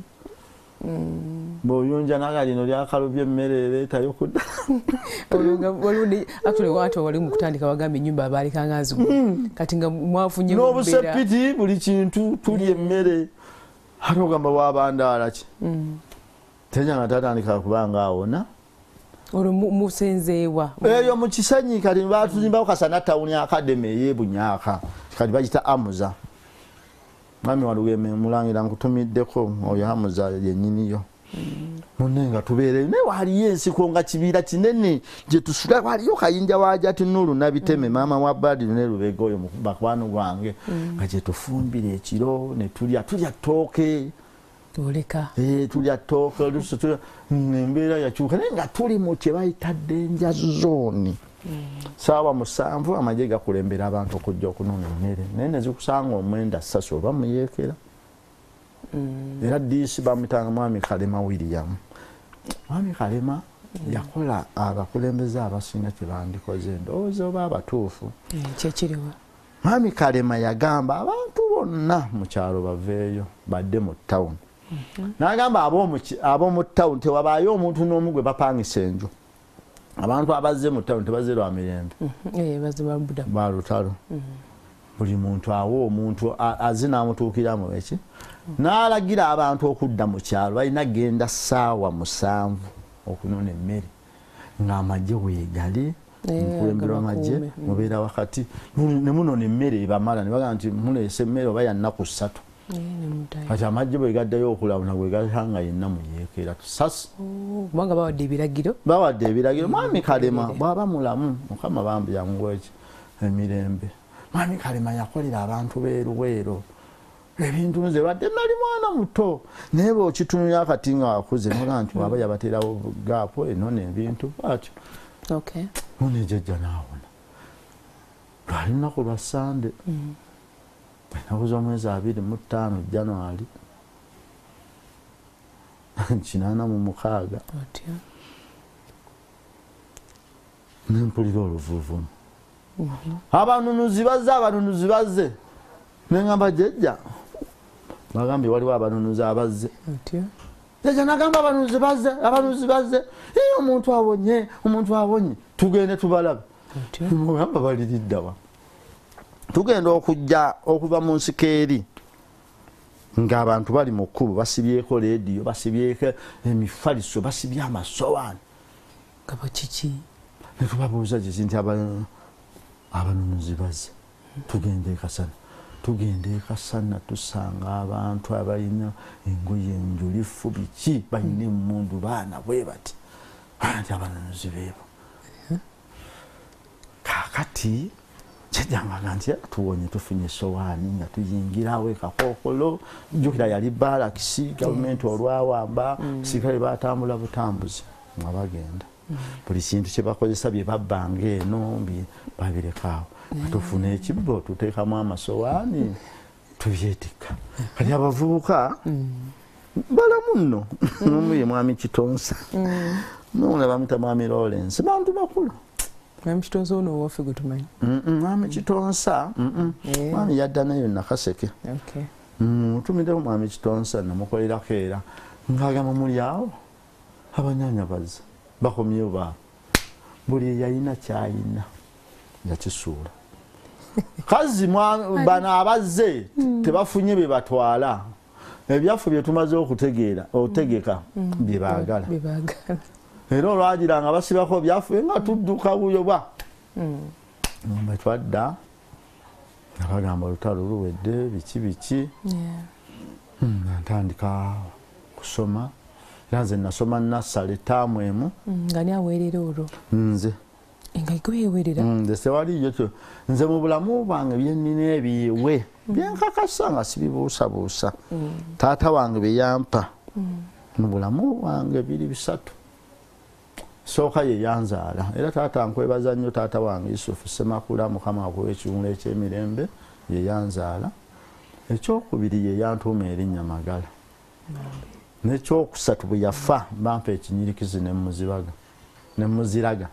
Bw'oyunja naga lino lyakalubya emmere ereetayo kudda. Olundi actually watu wali mu kutandika bagambye ennyumba baalikanga nzigu kati nga mwafunye n'obusepiti buli kintu tulya emmere. Ate ogamba wabandaala ki? Tenya nga tatandika kubanga awona musenzeewa. Eyo mu kisanyi kati batuzimbawo kasana tawuni akademi eyebunyaaka kati bagita amuza. Mwami waluweme mulangira nkutumiddeko oyo amuza yenyiniyo munne nga tubeereyo naye waliyo ensiko nga kibiira kinene. Gyetusula waliyo kayinja wajati nulu nabiteme maama wa badiru ne lubega oyo mu bakwano gwange. Nga gyetufumbira ekiro ne tulya tulya ttooke oleka Eh, tulya oluusi tulya embeera yakyuka naye nga tuli mu kye bayita denja zooni. Saawa musanvu amagye gakulembera abantu okujja okunona emmere. Naye nezikusanga omwenda sasi oba muyeekera. Era diisi bamutanga mwami kalema william. Mwami kalema yakola abakulembeze abasinga kyebandikoze ndowooza oba abatuufu. Kyekiriwa mwami kalema yagamba abantu bonna mu kyalo baveeyo badde mu tawuni n'agamba ab'omu tawuni tewabaayo omuntu n'omu gwe bapangisa enju abantu abazze mu tawuni tebazze lwa mirembe. Baziba buda ba lutalo. Buli muntu awa omuntu a- azze n'amutuukiramu eki? N'alagira abantu okudda mu kyalo balina genda ssaawa musanvu okunona emmere. Ng'amagye weegali Eh, omukulembera w'amagye gabakuume. Mm. mubeera wakati ne munona emmere ebamala ne bagaa nti muleese emmere oba ya nnaku ssatu kati amagye bwe gaddayo okulabuna bwe gatanga yenna muyeekera. Tusasi kubanga bawadde ebiragiro. bawadde ebiragiro. Mwami kalema bwaba mulamu mukama bambi yanguweki emirembe. Mwami kalema yakolera abantu beeruweero ebintu nze badde nali mwana muto. Naye bweokitunulira akati nga wakuze noga nti waba yabaterawo gaapu enona ebintu bwatyo okay. none ejjajja naawona lwali lunaku lwa sande ennaku z'omwezi abiri mu ttaano januari kinaana mu mukaaga. Nempulira oluvuuvumu abanunuzi bazze abanunuzi bazze. Neŋamba jejja bagambye waliwo abanunuzi abazze. Jejja nagamba abanunuzi bazze abanunuzi bazze. Omuntu awonye omuntu awonye. Tugende tubalabe. Otya? Mugamba baliriddawa tugenda okujja okuva mu nsiko eri ng'abantu bali mu kkubo basibyeko leediyo basibyeko emifaliso basibye amasowaani. Nga bakiki netubabuuza kiki nti aba- abanunuzi bazze. Tugenda ekasana tugenda ekasana tusanga abantu abalina engoye enjulifu biki? Balina emundu baana bwe bati. Nti abanunuzi beebo. Kakati kyejangaga nti "Ah, tuwonye tufunye esowaani nga tuyingirawo ekakokolo jukira yali balakisi gavumenti olwawamba sigale batambula butambuzi nga bagenda buli kintu kyebakozesa bye babbanga eno babirekaawo tufuna ekibbo tuteekamu amasowaani tubyetika kati abavubuka balamu nno omu ye mwami kitonsa nomula bamuyita mwami lawrence bantu bakulu mwami kitonzi ono owaffe gwe tumanyi mwami kitonsa mm-mm. Eh. mwami yadda nayo nakaseke okay. Mutumiddeko mwami kitonsa namukolerako era ngaagamba muli awo abanyanya bazza bakomyewo baabo buli eyalina kyayina yakisuula kazi bano abazze tebafunye bye batwala. Ebyaffe bye tumaze okutegeera otegeka bye baagala era olwagira nga basibako byafuye nga tudduka buyobwa ngamba twadda nga bagamba olutalo luwedde biki biki. Hmm, natandika kusoma. Era nze nasoma nassale taamu emu nga ni aweerera olwo. Nze. Nga gweweerera nze sewaliyo nze mu bulamu bwange byenina ebiwe. Byenkakasa nga sibibuusabuusa. Taata wange byeyampa mu bulamu bwange biri bisatu sooka ye yanzaala. Era taata nkwebaza nnyo taata wange yusufu semakula mukama akuwa ekiwulo ekyemirembe ye yanzaala. Ekyokubiri ye yantuuma erinnya magala nekyokusatu bwe yafa bampa ekinyirikizi nemuzibaga nemuziraga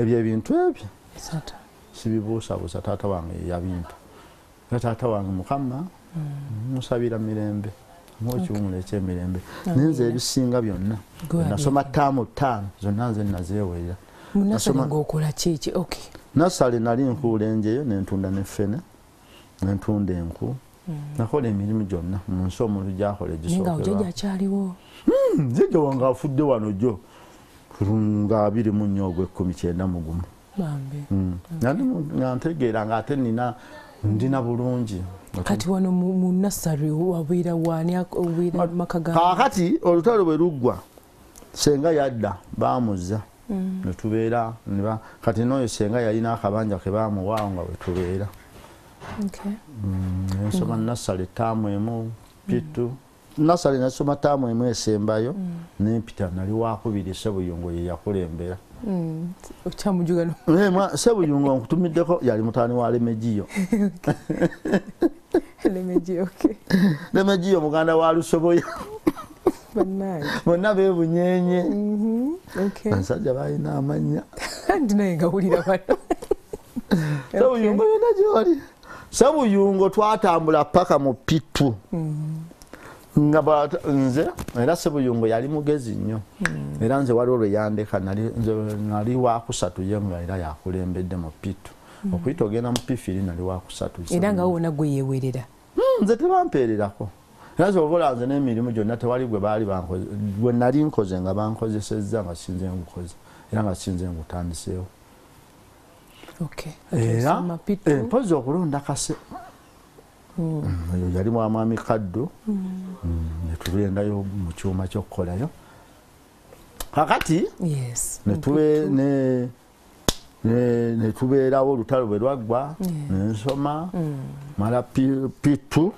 ebyo ebintu ebyo sibibuusabuusa taata wange yabimpa. Era taata wange mukama musabira mirembe amuwa ekiwumulo ekyemirembe. Nenze ebisinga byonna. Nasoma taamu ttaano zonna nze nazeewerera nasale nali nkuula enjeyo nentunda nefene nentunda enku. Nakola emirimu gyonna mu nsi omuntu gyakola naye nga akyaliwo jjajja wange afudde wano gyo nga abiri mu nnyo ogw'ekkumi kyenda mu gumu. Bambe Mm. Nali mu- nga ntegeera ngaate nina ndina bulungi kati wano mu nasary wabeera wani obeera maka ga kaakati olutalo bwe luggwa senga yadda bamuzza netubeera neba kati noyo senga yalina akabanja ke bamuwaawo nga wetubeera Okay. nensoma nasale taamu emu pitu. Nasale nasoma taamu emu esembayo. Nempita nali wakubiri sebuyungo ye yakulembera. Mm. Okyamujugano Eh, mwa- sebuyungo nkutumiddeko yali mutaani wa lemegiyo lemeji okay lemegiyo muganda wa lusoboya bonna bebunyenye abasajja balina amanya ndi naye ngawulira bano sebuyungo yona gyoli sebuyungo twatambula paka mu pitu nga nze era sebuyungo yali mugezi nnyo. Era nze waliwo lwe yandeka nali- wakusatu ye nga era yakulembedde mu pitu okuyita ogenda mu pifiri nali wakusatu era nga wona gwe yeewerera. Nze tebampeererako. Era nze obola nze n'emirimu gyonna tewali gwe baali gwe nali nkoze nga bankozesezza nga sinze ngukoze era nga sinze ngutandiseewo. Okay era mpozi okulonda kase. Oyo yali mwamwami kaddu netugendayo mu kyuma kyokukolayo kakati netubeerawo olutalo bwe lwaggwa nensoma Mm. mala pi- pitu.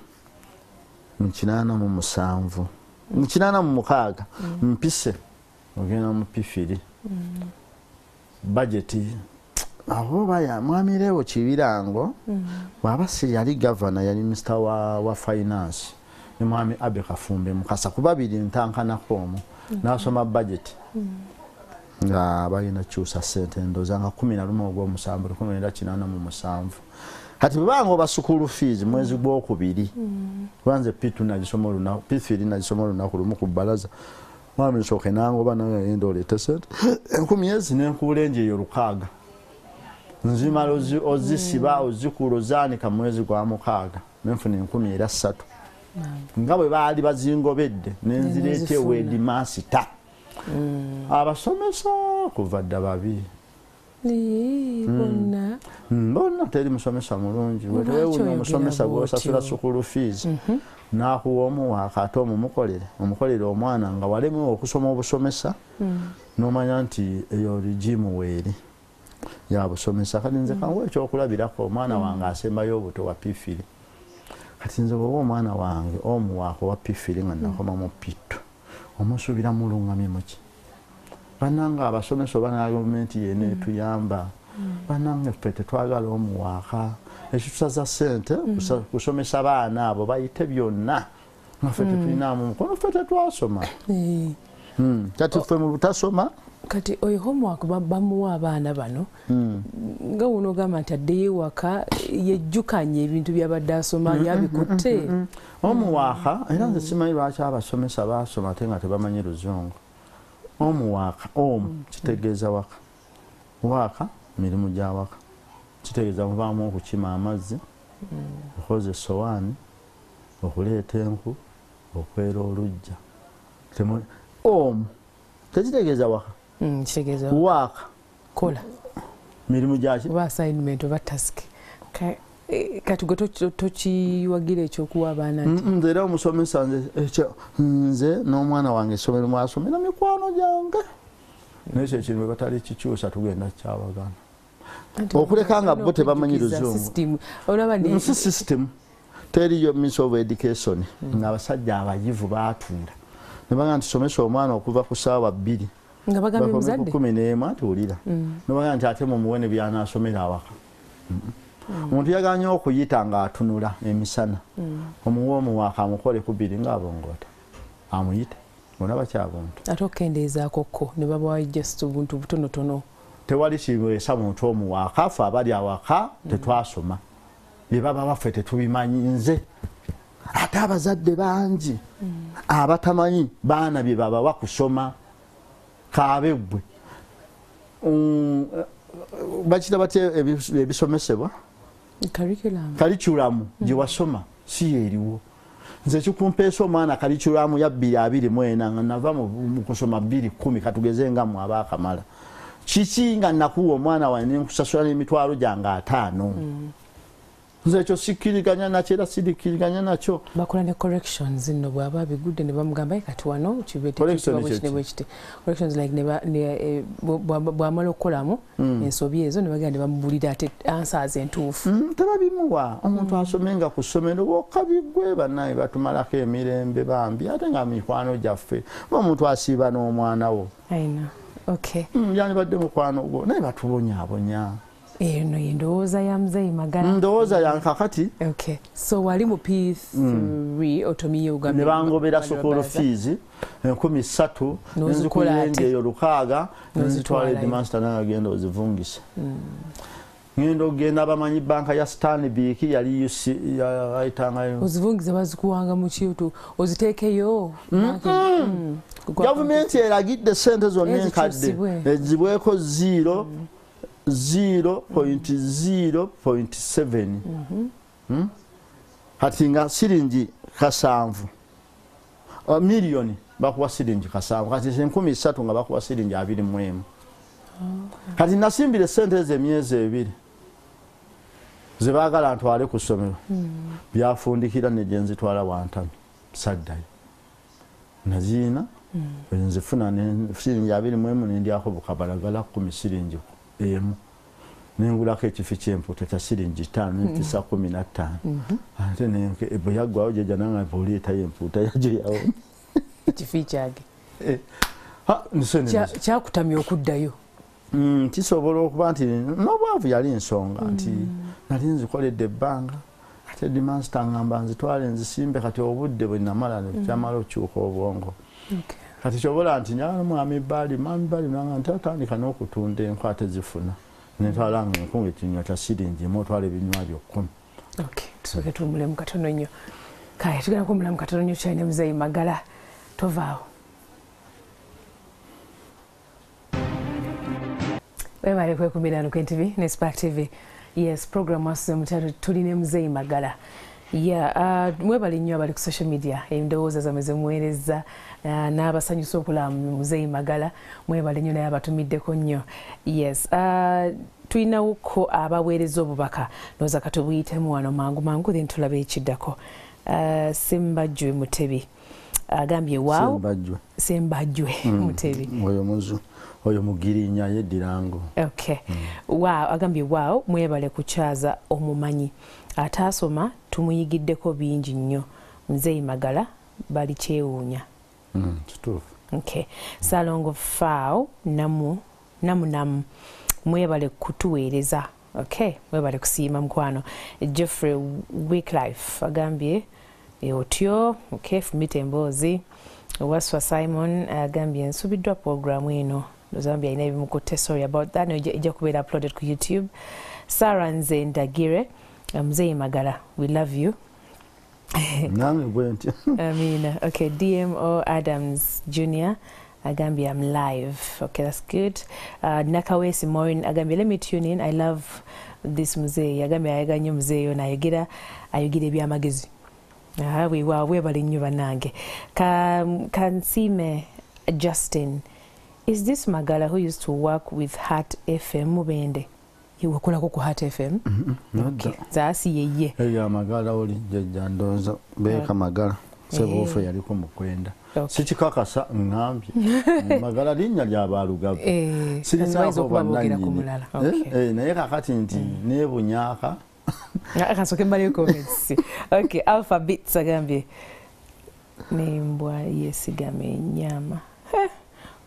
Nkinaana mu musanvu. Nkinaana mu mukaaga. Mpise. Ogenda mu pifiri. Bageti abo baya mwami lewo kibirango bwaba si yali gavana yali mr wa, wa finance. Ne mwami abe kafumbe mukasa kubabiri ntankanako omwo nasoma budget. Nga balina kyusa sente ndoza nga kumi na lumu ogwomusanvu lukumi lwenda kinaana mu musanvu. Kati bwebanga oba sukulu fees mwezi gwokubiri kubanze pitu nagisoma olunaku pithiri nagisoma olunaku lumu ku bbalaza. Mwami nsooke nangoba nagenda oleete sente enkumi ezi nenkuulenje eyo lukaaga nzimala ozi- ozisiba ozikula ozaanika mu mwezi gwa mukaaga. Nenfuna enkumi era ssatu. Nga bwe baali bazingobedde nenzireeta Nezifuna. ewedi masita abasomesa kuva dda babiri Ee, bonna. Mbona teri musomesa mulungi. Wetewewunya oyogera omusomesa gwosasula sukulu fees nakuwa omuwaaka ate omumukolere omukolere omwana nga walemewo okusoma obusomesa nomanya nti eyo rigimu weeri yabusomesa kati nze kanwa ekyokulabirako omwana wange asembayo obuto wa pifiri kati nze bweoba omwana wange omuwaaka owa pifiri nga nakoma mu pitu omusuubira mulungamye muki bannanga abasomesa oba na gavumenti yena etuyamba bannanga ffe tetwagala omuwaaka. Ekitusaza sente kusomesa baana abo bayite byonna. Nga ffe tetulinamu mukono ffe tetwasoma. Mm. kati ffe mu butasoma kati oyo homework ba- bamuwa abaana bano nga wuno ogamba nti addeyo ewaka yejjukanye ebintu byabadde asoma yabikutte. omuwaaka era nze simanyi lwaki abasomesa basoma ate nga tebamanyi luzungu. Omuwaaka omu kitegeeza waka. Waaka mirimu gya waka. Kitegeeza muvaamu okukima amazzi okukoza esowaani okuleeta enku okwera Temu- omu tekitegeeza waka kitegeeza waaka kola. Mirimu gyaki oba assignment oba task. Eh, kati gwe toki- tokiwagira ekyokuwa abaana nze era omusomesa nze ekyo nze n'omwana wange essomero mwasomera mikwano gyange. Nekyo ekintu bwe batali kikyusa tugenda kyabagana. Okuleka nga bo tebamanyi okujjukiza luzungu. system. ne- teriyo minis of education. Ngaabasajja abayivu baatuula nebaga nti somesa omwana okuva ku saawa bbiri nga bagambye muzadde kumi n'emu atuwulira nebaga nti ate mumuwe ne byanasomera awaka. Omuntu yaganya okuyita ng'atunula emisana. Omuwe omuwaaka amukole ku bbiri ng'abongoota. Amuyite. Olaba kyabuntu ate okendeezaako ko ne babawayo just obuntu butonotono. Tewali kiweesa muntu omuwaaka ffe abali awaka tetwasoma. Bye baba baffe tetubimanyi nze. Ate abazadde bangi abatamanyi baana bye babawa kusoma kaabe ggwe Mm, eh, bakita batya ebi- ebisomesebwa? Curriculum. Kaliculamu gye wasoma si yeeriwo nze kikumpeesa omwana kaliculamu ya bbiri abiri mwena nga nava mu kusoma bbiri kumi katugeze nga mwe abaakamala. Kiki nga nakuwa omwana wange nenkusasula n'emitwalo gyange ataano nze ekyo sikkiriganya nakyo era sirikkiriganya nakyo. Bakola ne corrections nno bwaba abigudde ne bamugamba "Aye kati wano Correction ekyo ki? kibetbwekiti corrections like bw- bwamala okukolamu ensobi ezo ne bagenda ne bamubulira ate answers entuufu. Mm, tebabimuwa. Omuntu asome nga ku ssomero bokka biggwe bannaye batumalako emirembe bambi ate nga mikwano gyaffe. Oba omuntu asiiba n'omwana wo. Yandibadde mukwano gwo. Naye batubonyaabonya eno yendowooza ya muzeyi magala ndowooza yankakati okay so wali mu p3 otomiye ne ugambye bangobera Bali sukulu babalaza. fees enkumi ssatu N'ozikola ate? nenzikulenga eyo lukaaga N'ozitwalayo. nenzitwala edimaster nagenda ozivungise ngenda okugenda bamanyi banka ya stanbic yali UC ya- ayitangayo ozivungiza bazikuwanga mu kiutu oziteekeyo Mm. Kugwa- gavumenti eragidde sente zonna enkadde Ezikyusibwe. ezibweko 0 0.0.7 Hmm? kati nga siringi kasanvu. Miliyoni bakuwa siringi kasanvu. Kati enkumi ssatu nga bakuwa siringi abiri mu emu. Kati nasimbire sente ezo emyezi ebiri. Zebaagala ntwale ku ssomero. Byafundikira nejenzitwala wantami saddayo naziina nzifuna ne- siringi abiri mu emu nendyako bukabalagala kumi siringi emu. Nengulako ekifi kyempuuta kya siringi taano nempisa kumi nattaano ate nenke- bwe yaggwawo jeja nanga bwolietayo empuuta yajo yawo. Ekifi kyage Kya- kyakutamya okuddayo? Mm, kisobola okuba nti n'obwavu yali nsonga nti nali nzikoledde ebbanga. Ate dimansita ŋŋamba nzitwale nzisimbe kati obudde bwe namala kyamala okyuka obwongo. Okay. Kati kyobola nti njagala mwami baali mwami baali nanga nti atandika n'okutunda enkwa tezifuna netwala nga enkunga ekinywa kya siringi mu otwala ebinywa byokkumi Okay, tusooke tuwumulemu katono nnyo. Kale tugenda kuwumulamu katono nnyo kyalina muzeeyi magala. Tovaawo. Webale kwekumirano kwentv ne spark tv yes program wasuze mutalo tuline muzeeyi magala. Ya uh, mwebale nnyo abali ku social media endowooza zammwe zemuweereza uh, n'abasanyusa okulaba mu muzeeyi magala mwebale nnyo naye abatumiddeko nnyo. Yes uh, tulinawoko abaweereza obubaka. Noza katubuyitemu wano mangu mangu then tulaba ekiddako. Uh, sembajjwe mutebi. Agambye waawo sembajjwe sembajjwe mutebi. oyo muzu oyo mugirinya yeddirango okay waaw agambye waawo mwebale kukyaza omumanyi. Ataasoma tumuyigiddeko bingi nnyo. Muzeeyi magala bali kyewuunya. Mm, kituufu. Okay. Salongo faawo namu namu namu mwebale kutuweereza okay. Mwebale kusiima mukwano jeffrey wicklife agambye e, otyo okay. Fumita emboozi waswa simon agambye nsubiddwa programu eno. Zambia alina ebimukutte sorry about that. No ejja kubeera uploaded ku youtube. Sara nze ndagire muzeeyi magala we love you nange bwe Amina. Okay, DMO Adams Jr. Agambia, I'm live. Okay, that's good. Uh, Nakawesi morin Agambia, let me tune in. I love this muzeeyi. Agambia ayaga nnyo muzeeyi ono ayogera ayogera ebyamagezi. Ah, weewaawo weebale nnyo bannange. Ka, Kansime Justin. Is this Magala who used to work with Heart FM Mubende? Wakolako ku Heart FM? Okay. Zaasi yeye. eyo amagala oli jjajja ndowooza beeka magala. Sebuufe yaliko mukwenda. Okay. sikikakasa ŋŋambye magala linnya lya baalugavu Eh, sirinaako bayinza okuba boogera ku bannannyini mulala. Eh, Okay. eh, naye kakati nti neebunyaaka kasooke mbaleyo comments. Okay alpha bits agambye nembwa yesigama enyama Heh,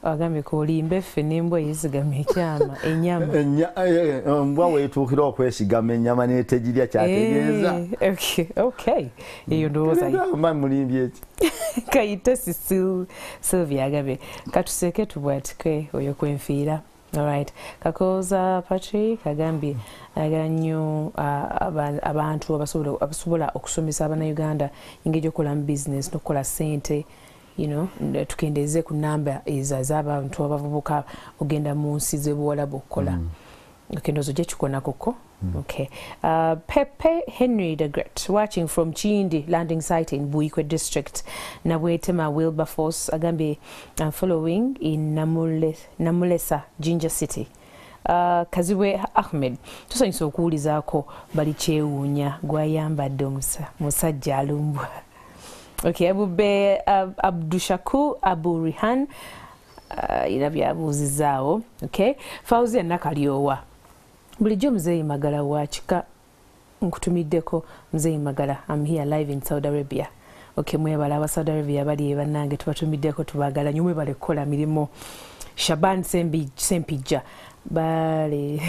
agambye kolimba effe nembwa yesigama ekyama enyama eh, eh, embwa weetuukira okwesigama ennyama neetegirya kyategeeza. Eh, eyo ndowooza mba mulimbye eki kayite sisil sylvia agambye katuseke tubwatike oyo kwenfiira alright kakooza patrick agambye ayagala nnyo aba- abantu abasobola okusomesa abannayuganda engeri gyokukolamu business n'okukola sente you know, tukendeeze ku namba ezo z'abantu abavubuka ogenda mu nsi z'ebuwalabu okukola Mm. Okay, ndozo gye kikonakoko okay. Uh, pepe henry the great watching from chindi landing site in buikwe district. Nabwetema wilberforce agambye I'm following in Namule, namulesa ginger city. Uh, kazibwe ahmed tusanyisa okuwulizaako bali kyewuunya gwayambadde omusajja musajja alumbwa okay abube uh, abdushaku abu rihan uh, ina byabuuzizaawo okay fauzia nakalyowa bulijjo muzeeyi magala wakika nkutumiddeko muzeeyi magala. Am here live in saudi arabia. Okay mwebala aba saudi arabia bali bannange tubatumiddeko tubagala nyo mwebale kukola mirimu shaban sempijja bale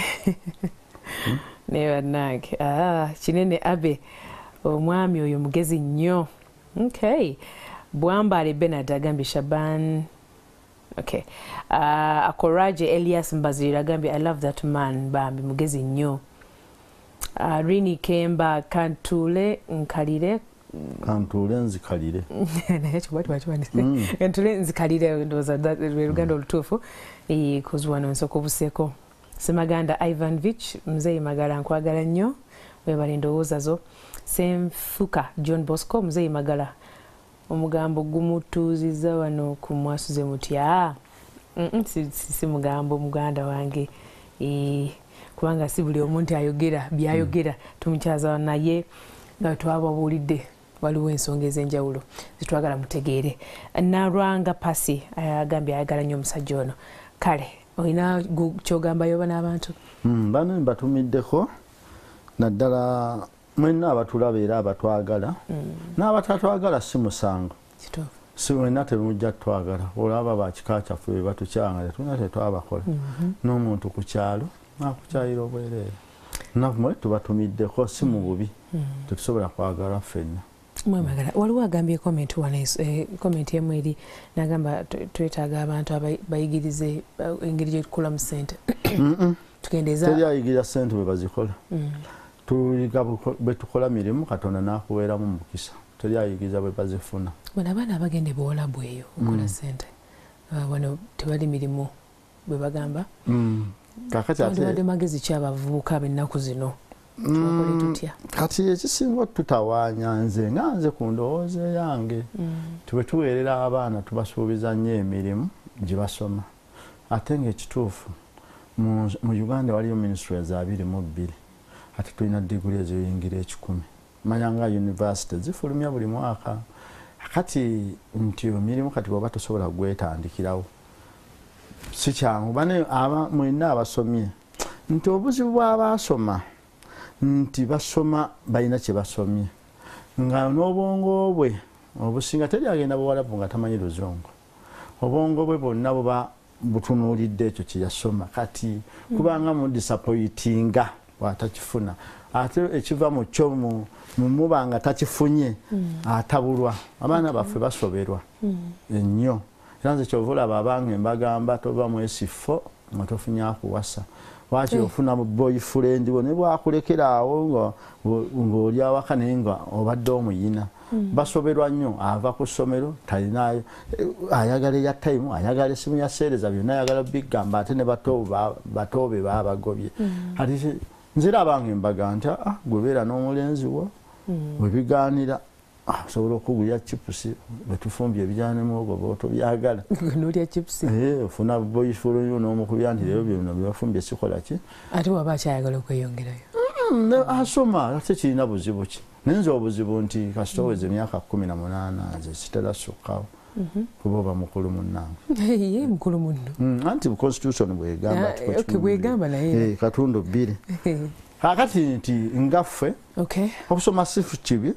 ne bannange ah, kinene abe. Omwami oyo mugezi nnyo okay. Bwambale benard agambye shaban. Okay. Uh, akoraje elias mbazirira agambye i love that man bambi mugezi nnyo. Uh, rini kemba kantule nkalire. Kantuule nzikalire. Mm. kantule nzikalire ndowooza lwe luganda olutuufu. Kozi wano nsooka obuseeko semaganda ivan vich muzeeyi magala nkwagala nnyo webale endowooza zo senfuka john bosco muzeeyi magala. Omugambo gumutuuziza wano ku mwasuze mutya Mm, mm, si, mugambo muganda wange. Eh, kubanga si buli omu nti ayogera byayogera tumukyaza naye nga twababuulidde waliwo ensonga ez'enjawulo zitwagala mutegeere. Nalwanga pasi agambye ayagala nnyo omusajja ono. Kale olina kyogambayo bana abantu Mm, bano mbatumiddeko naddala mwenna abatulaba era abatwagala n'abatatwagala si musango. Si wenna temujja twagala olaba bakika kyaffe be batukyanga tetulina tetwabakola. N'omuntu ku kyalo akukyayira obwereere. Nammwe tubatumiddeko si mu bubi tetusobola kwagalwa ffenna. Mwemagala waliwo agambye comment wano comment emu eri nagamba twe- twetaaga abantu bayigirize engeri gyekukolamu sente tukendeeza teryayigira sente bwe bazikola. Mm. Tuyiga buko- bwe tukola mirimu katonda n'akuweeramu mukisa teryayigiriza bwe bazifuna. Bano abaana abagenda ebuwalabu eyo okola Mm. sente uh, wano tebali mirimu bwe bagamba. Kakati wandibadde ate magezi ki abavubuka ab'ennaku zino? Mm, kati ekisinga otutawaanya nze nga nze ku ndowooza yange Mm. tibwe tuweerera abaana tubasuubiza nnyo emirimu gye basoma. Ate ngaekituufu mu mu uganda waliyo ministries abiri mu bbiri ate tulina diguli eziyingira ekikumi. Manya nga univesity zifulumya buli mwaka. Kati nti emirimu kati bwoba tosobola gwetandikirawo si kyangu. Bane mwenna abasomye nti obuzibu bw'abaasoma nti basoma balina kye basomye. Nga n'obwongo bwe obusinga teri agenda buwalabu nga tamanyi luzungu. Obwongo bwe bwonna buba butunuulidde ekyo kye yasoma. Kati kubanga mudisapoyitinga bwatakifuna ate ekiva mu kyo mu- mu muba nga takifunye atabulwa. Abaana baffe basoberwa ennyo. Era nze kyova olaba abanga embagamba tova mwesifo nga tofunye akuwasa. Waki Eh. ofuna boyfriend bo ne bwakulekera awo ng'oli awaka naye nga obadde omuyina. Basoberwa nnyo ava ku ssomero talinayo ayagala eya time ayagala esimu ya seereza byonna ayagala bigamba ate ne bato ba- bato be babagobye ati nzira abanga embaga nti "Ah, gwe beera n'omulenzi wo webigaanira osobola okugulya chipusi bwetufumbye ebijana ne muwogo booto byagala nolya chipusi Eh, ofuna boyfriend n'omukubya nti leero bino byebafumbye sikola ki? Ate waba akyayagala okweyongerayo. Mm, ne- asoma ate kirina buzibu ki? Naye nze obuzibu nti kasita oweza emyaka kumi na munaana nze sitera sukkawo kuba oba mukulu munnange mukulu munno Mm, anti constitution bwegamba naye. Eh, katundu bbiri. Kakati nti ngaffe okay. okusoma si kibi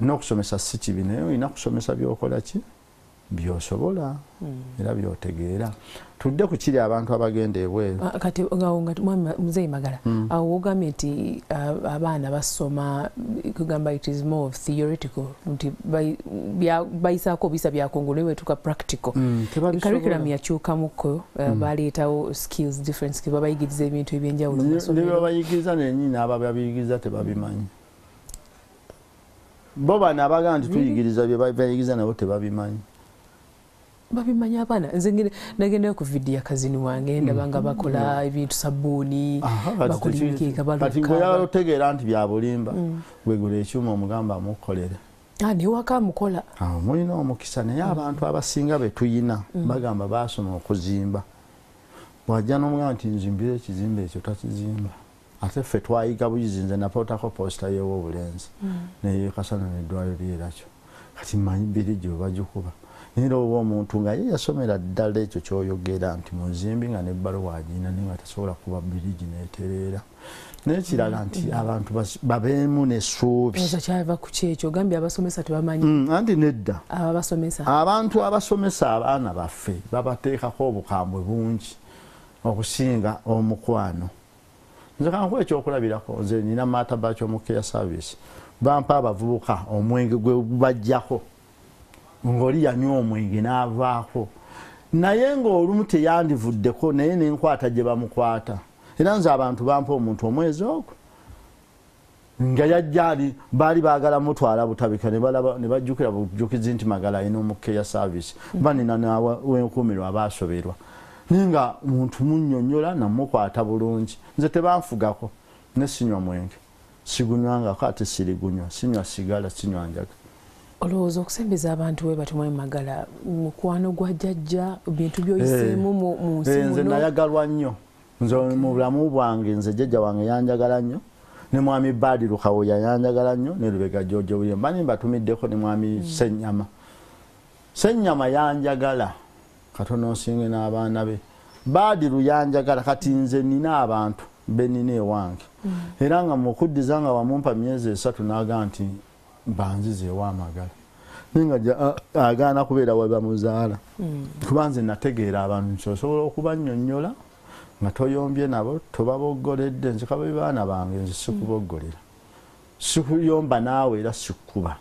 n'okusomesa si kibi naye olina kusomesa byokola ki byosobola era byotegeera. Tudde ku kiri abantu abagenda ebweru Ah, kati muzeeyi magala awo wogambye nti abaana basoma kugamba it is more theoretical nti bayisaako obisa byakongo naye wetuka practical. Mm, tebabisobola. curriculum yakyukamukko uh, baleetawo skills different skills babayigiriza ebintu ebyenjawulo mu ne masomero. babayigiriza nenyini aba babiyigiriza tebabimanyi. Bo bano abagaa nti tuyigiriza bye bayigiriza nabo tebabimanyi babimanyi abaana. Nze nagendayo ku vidiyo kazini wange ndaba nga bakola ebintu sabuuni Aha, kati bakola teki- emikeeka kati ng'oyagala baluka otegeera nti bya bulimba wegula ekyuma omugamba amukolere. Newaka mukola awo mulina omukisa naye abantu abasinga be tuyina bagamba basoma okuzimba. Bwajja n'omugamba nti nzimbire ekizimbe ekyo takizimba. Ate ffe twayiga buyizi nze napootako posita yeewa obulenzi naye kasana neddwaliro lyerakyo. Kati mmanyi birigi bwe bagikuba oba omuntu nga ye yasomera ddala ekyo kyoyogera nti muzimbi nga nebbaluwa agina naye nga tasobola kuba birigi netereera. Naye kirala nti abantu bas- babeemu n'essuubi. Oza kyava ku kyekyo gambye abasomesa tebamanyi. Mm, anti nedda. Ababasomesa abantu abasomesa abaana baffe babateekako obukambwe bungi okusinga omukwano. Nze kankuwa ekyokulabirako nze nina maataba kyomukeya service bampa abavubuka omwenge gwe bajjako ng'oli yanywa omwenge n'avaako. Naye ng'olumu teyandivuddeko naye nenkwata gye bamukwata. Era nze abantu bampa omuntu omwezi ogwo. Nga yajja ali baali baagala mutwala butabika ne bajjukira bujukizi nti magala alina omukeya service. Ba nina nawenkumirwa abaasoberwa naye nga muntu munnyonnyola namukwata bulungi. Nze tebanfugako ne sinywa mwenge. Sigunywangako ate sirigunywa. Sinywa sigala sinywa njaga olowooza okusembeza abantu we batumwe magala mukwano gwa jjajja bintu byoyiseemu mu nsi Eh, nze nayagalwa nnyo. Nze mu bulamu bwange nze jjajja wange yanjagala nnyo. Ne mwami baadi lukawoya yanjagala nnyo ne lubega jojo william. Bani mbatumiddeko ne mwami senyama senyama yanjagala. Katono nsinge n'abaana be. Baadiru yanjagala kati nze nina abantu benina ewange. Era nga mukuddiza nga wamumpa myezi esatu naga nti banzizeewo amagala naye nga agaana kubeera we bamuzaala kuba nze nategeera abantu nti osobola okubanyonnyola nga toyombye nabo tobaboggoledde. Nze kabe baana bange nze sikuboggolera. Sikuyomba naawe era sikukuba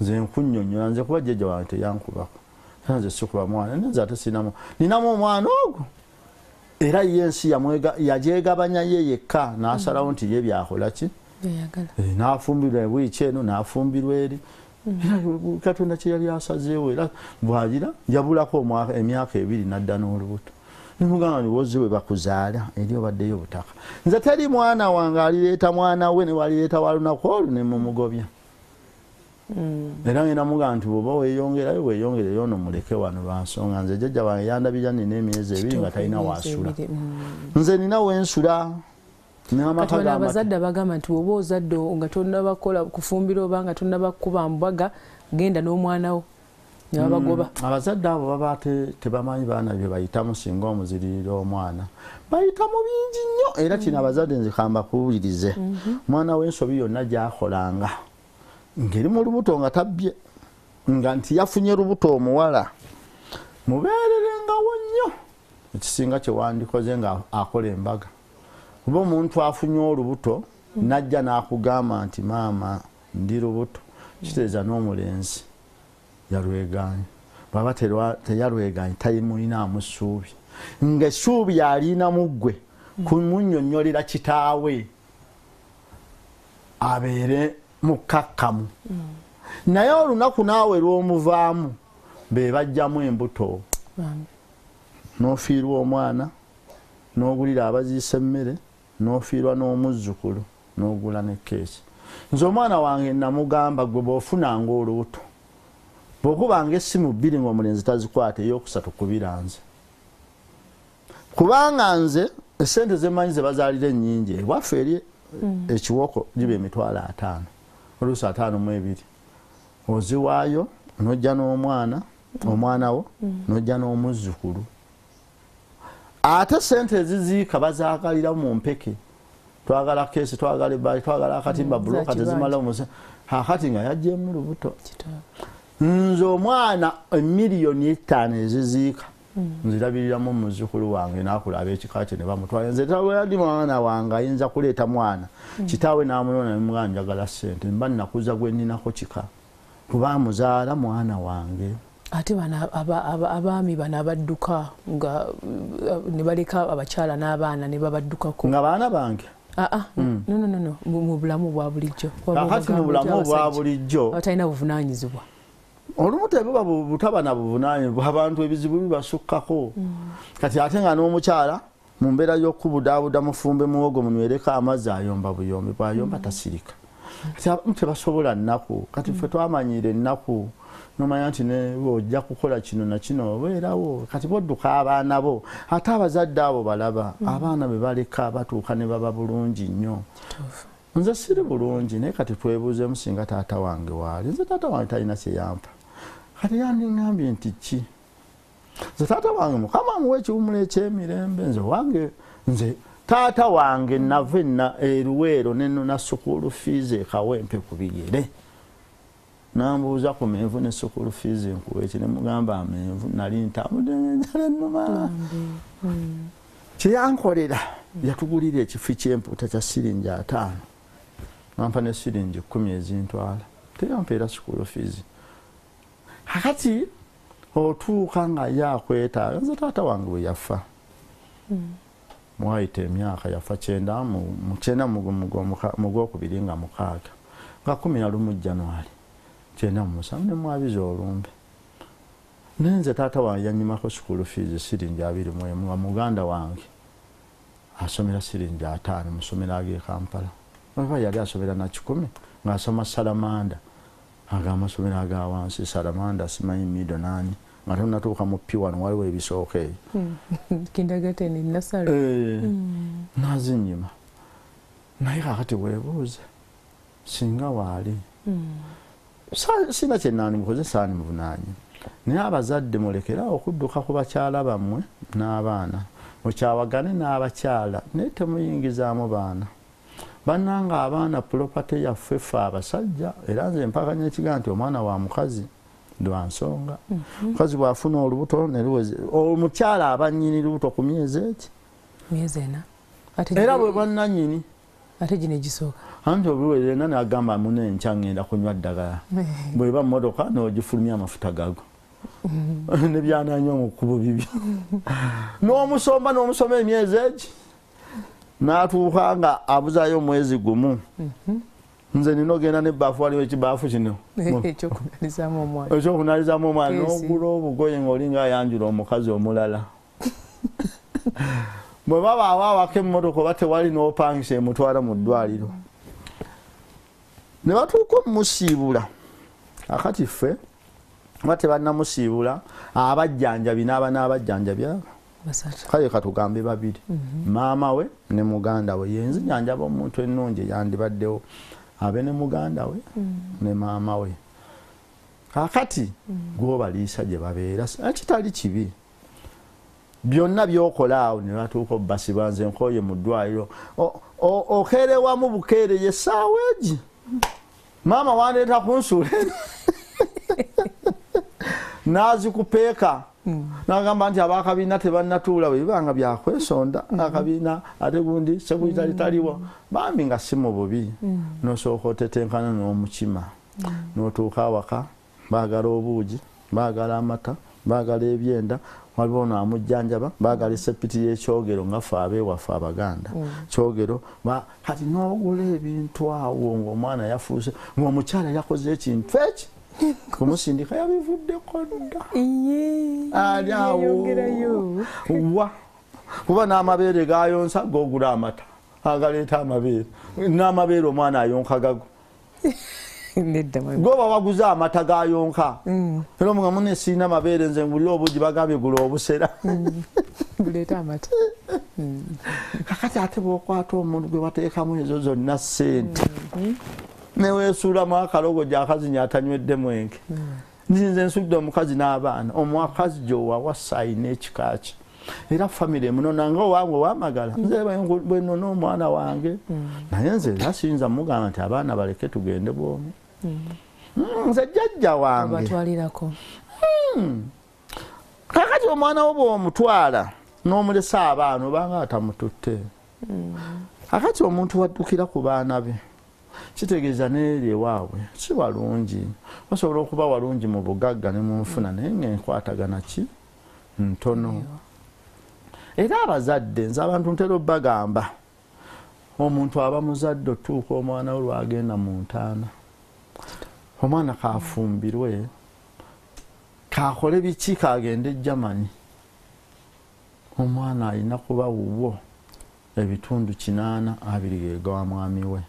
nze nkunyonnyola nze kuba jjajja wange teyankubako. Era nze sikuba mwana nze ate sinamu. Ninamu omwana ogwo? Era ye ensi yagyegabanya ye yekka n'asalawo nti ye byakola ki n'afumbirwa bwiki eno n'afumbirwa eri. Katonda kye yali asazeewo era bwagira yabulako emyaka ebiri nadda n'olubuto. Nimugamba niwozi bwe bakuzaala eri obaddeyo obutaka. Nze teri mwana wange alireeta mwana we ne walireeta walunaku olwo ne mumugobya era ngenda mugamba nti bwoba weeyongerayo weeyongereyo ono muleke wano lwansonga nze jjajja wange yandabira nina emyezi ebiri nga talina wasula. nze nina wensula gamba abazadde bagamba nti oba ozadde nga tonabakola kufumbira oba nga tonabakuba mbwaga genda n'omwana wo ne babagoba. Abazadde abo baba te- tebamanyi baana bye bayitamu singa omuziririra omwana. Bayita mu bingi nnyo era kino abazadde nze kamba kuwulirize. Omwana w'ensobi yonna gyakolanga ngeri mu lubuto nga tabbye nga nti yafunye lubuto omuwala. Mubeererengawo nnyo. Ekisinga kyewandikoze nga akola embaga kuba omuntu afunye olubuto najja n'akugamba nti maama ndi lubuto. Kitegeeza n'omulenzi yalweganye. Bwaba teyalweganye tayimulinaamu ssuubi nga essuubi yaliinamu ggwe kumunyonyolera kitaawe abeere mukakkamu naye olunaku naawe lw'omuvaamu be bajjamu embuto. N'ofiirwa omwana n'ogulira abaziisa emmere n'ofiirwa n'omuzzukulu n'ogula ne keeki nze omwana wange namugamba gwe bw'ofunanga olubuto bw'okubanga essimu bbiri ng'omulenzi tazikwata ey'okusatu kubira nze. Kubanga nze esente zemanyi ze bazaalira ennyingi ewaffe eri ekiwoko giba emitwalo ataano oluusi ataano mu ebiri. Oziwaayo n'ojja n'omwana omwana wo n'ojja n'omuzzukulu ate sente eziziika bazaagalira mu mpeke. Twagala keesi twagala ebbaali twagala akatimba Mm, buloka tezimala omusa akati nga yajjemu lubuto nze omwana emiliyoni etaano eziziika nzirabiriramu muzzukulu wange nakula ab'ekika kye ne bamutwala. Nze tawadi mwana wange ayinza kuleeta mwana. Kitaawe n'amunona nemugaa njagala sente mba nnakuza gwe nninako kika. Kuba muzaala mwana wange ate bano aba- aba- abaami bano abadduka nga ne baleka abakyala n'abaana ne babaddukako nga baana bange? Aa no no no no mu mu bulamu bwa bulijjo. Kakati mu bulamu obwa bulijjo. abatalina buvunanyizibwa olumu tebuba bu- butaba na buvunanyizibwa abantu ebizibu bibasukkako kati ate nga n'omukyala mu mbeera y'okubudaabuda mufumbe muwogo munywereko amazzi ayomba buyombi bwayomba tasirika. Kati abamu tebasobola nnaku. Kati ffe twamanyira ennaku nomanya nti ojja kukola kino na kino obeerawo kati bodduka abaana bo ate abazadde abo balaba abaana be baleka batuuka ne baba bulungi nnyo. Nze siri bulungi naye kati twebuuzemu singa taata wange waali nze taata wange talina kyeyampa kati yandiŋambye nti ki? Nze taata wange mukama amuwa ekiwumula ekyemirembe nze wange nze taata wange nava eruweero nenona sukuulu fiizi ekawempe ku bigere nambuuza ku menvu ne sukuulu fiizi nkuwa eki nemugamba amenvu nali ntambudde nenjala ennuma kyeyankolera yatugulira ekifi kyempuuta kya siringi ataano. Nampa ne siringi kumi ezintwala. Teyampeera sukuulu fiizi kakati otuuka nga ye akwetaaga nze taata wange bwe yafa. Mwayita emyaka yafa kyenda mu- kyenda mu- mu- mu- mu gwokubiri nga mukaaga. Nga kumi na lumu januari kyenda mu musanvu ne mwabiza olumbe. Naye nze taata wange yanyimako sukulu fiizi siringi abiri mu emu nga muganda wange asomera siringi ataano mu ssomero ag'e kampala. Oba yali asomera na kikumi ng'asoma salamanda. Ag'amasomero aga wansi salamanda simanyi mido nani nga tonatuuka mu pi wano waliwo ebisooka eyo nasalo Eh, nazinyima naye kakati weebuuze singa waali. Sa- sina kyenani mukoze saani muvunaanyi naye abazadde mulekerawo okudduka ku bakyala bammwe n'abaana mukyawagane n'abakyala naye temuyingizaamu baana. Bannanga abaana pulopate yaffe ffe abasajja era nze mpakanya ekigaa nti omwana wa mukazi lwa nsonga. Mukazi bw'afuna olubuto omukyala aba nnyini lubuto ku myezi eki? Era bwe bannannyini. ate gino egisooka anti obuwere ena nagamba mune enkya ngenda kunywa ddagala. Bweba mumotoka nogifulumya amafuta gago nebyananya omukubo bibi n'omusomba n'omusoma emyezi egi n'atuuka nga abuzayo omwezi gumu. Nze nina ogenda nebaafu waliwo ekibaafu kino? Ekyokunalizaamu omwana. Ekyokunalizamu omwana. N'ogula obugoye ngaolinga ayanjula omukazi omulala. Bwe baba awaawako emmotoka oba tewali n'opangisa emutwala mu ddwaliro ne batuuka omusiibula. Akati ffe oba tebannamusiibula abajjanjabi n'aba n'abajjanjabi abo. Kale katugambe babiri. Maama we ne muganda we. Yenzinjanjaba omuntu ennungi yandibaddewo abe ne muganda we ne maama we. Kakati gwobaliisa gye babeera kitali kibi. Byonna byokola awo ne batuuka obasiba nze nkoye mu ddwaliro. Okeerewamu bukeere ye essaawa egi maama wandeeta kunsuula eno nazikupeeka nagamba nti abakabiina tebannatuula bwe bibanga byakwesonda. Akabiina ate gundi sekuyita litaliwo. Bambi nga si mu bubi. Nosooka otetenkana n'omukima. Notuuka awaka baagala obuugi baagala amata baagala ebyenda waliwo noamujjanjaba baagala esepiti y'ekyogero nga fe abeewaffe abaganda. Kyogero ba- kati n'ogula ebintu awo ngaomwana yafuuse ngaomukyala yakoze ekintu eki? Kumusindika yabivuddeko dda. Ali awo. wa? Kuba n'amabeere gayonsa gogula amata agaleeta amabeere. N'amabeere omwana ayonka gago. goba waguze amata gayonka. Era omuga mune siina mabeere nze ngulire obugi bagambye gula obusera. Buleeta amata. Kakati ate bwokwata omuntu gwe wateekamu ezo zonna sente neweesuulamu akalogo gyakazinya atanywedde mwenge nzinze nsudde omukazi n'abaana. Omukazi gyowawa sayina ekikaki era famire emunona nga owange owamagala. Nze bwenona omwana wange. Naye nze era siyinza mugamba nti abaana baleke tugende bwomi Mm, nze jjajja wange. Obatwalirako. Kakati omwana wo bwomutwala n'omulesa abaana obanga atamututte. Kakati omuntu waddukira ku baana be kitegeeza neeri ewaabwe si walungi. Basobola okuba walungi mu bugagga ne mu nfuna naye ngaenkwatagana ki? Ntono. Era abazadde nze abantu ntera obbagamba. Omuntu aba muzadde otuuka omwana we lwagenda mu ntaana omwana kafumbirwe kakole biki kagende germany. Omwana alina kuba wuwo. Ebitundu kinaana abiri gega wa mwami we.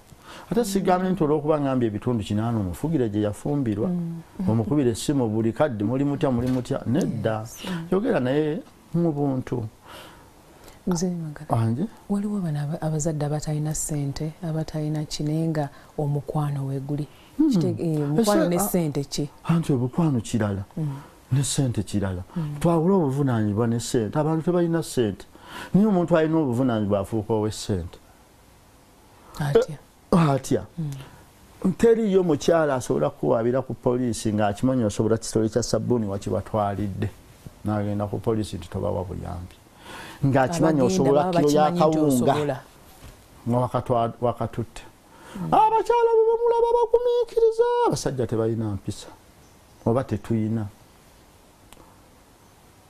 Ate sigambye nti olwokuba ngambye ebitundu kinaana omufugire gye yafumbirwa. Omukubira essimu buli kadde muli mutya muli mutya nedda. Yogera naye mu buntu. Wange waliwo bano aba- abazadde abatalina ssente abatalina ki naye nga omukwano weeguli Kite- eh, omukwano ne Ese- ssente ki? Anti obukwano kirala. Ne sente kirala. Twawula obuvunanyizibwa ne sente abantu tebalina sente naye omuntu alina obuvunanyizibwa afuuka ow'essente atya? Atya? Teriyo mukyala asobola kuwabira ku poliisi ng'akimanyi osobola kitole kya sabbuuni wakibatwalidde nagenda ku poliisi nti tobawa buyambi. Ng'akimanyi Abagenda osobola kiro yakawunga nga wakatutte abakyala bwe bamulaba bagumiikiriza abasajja tebalina mpisa oba tetuyina.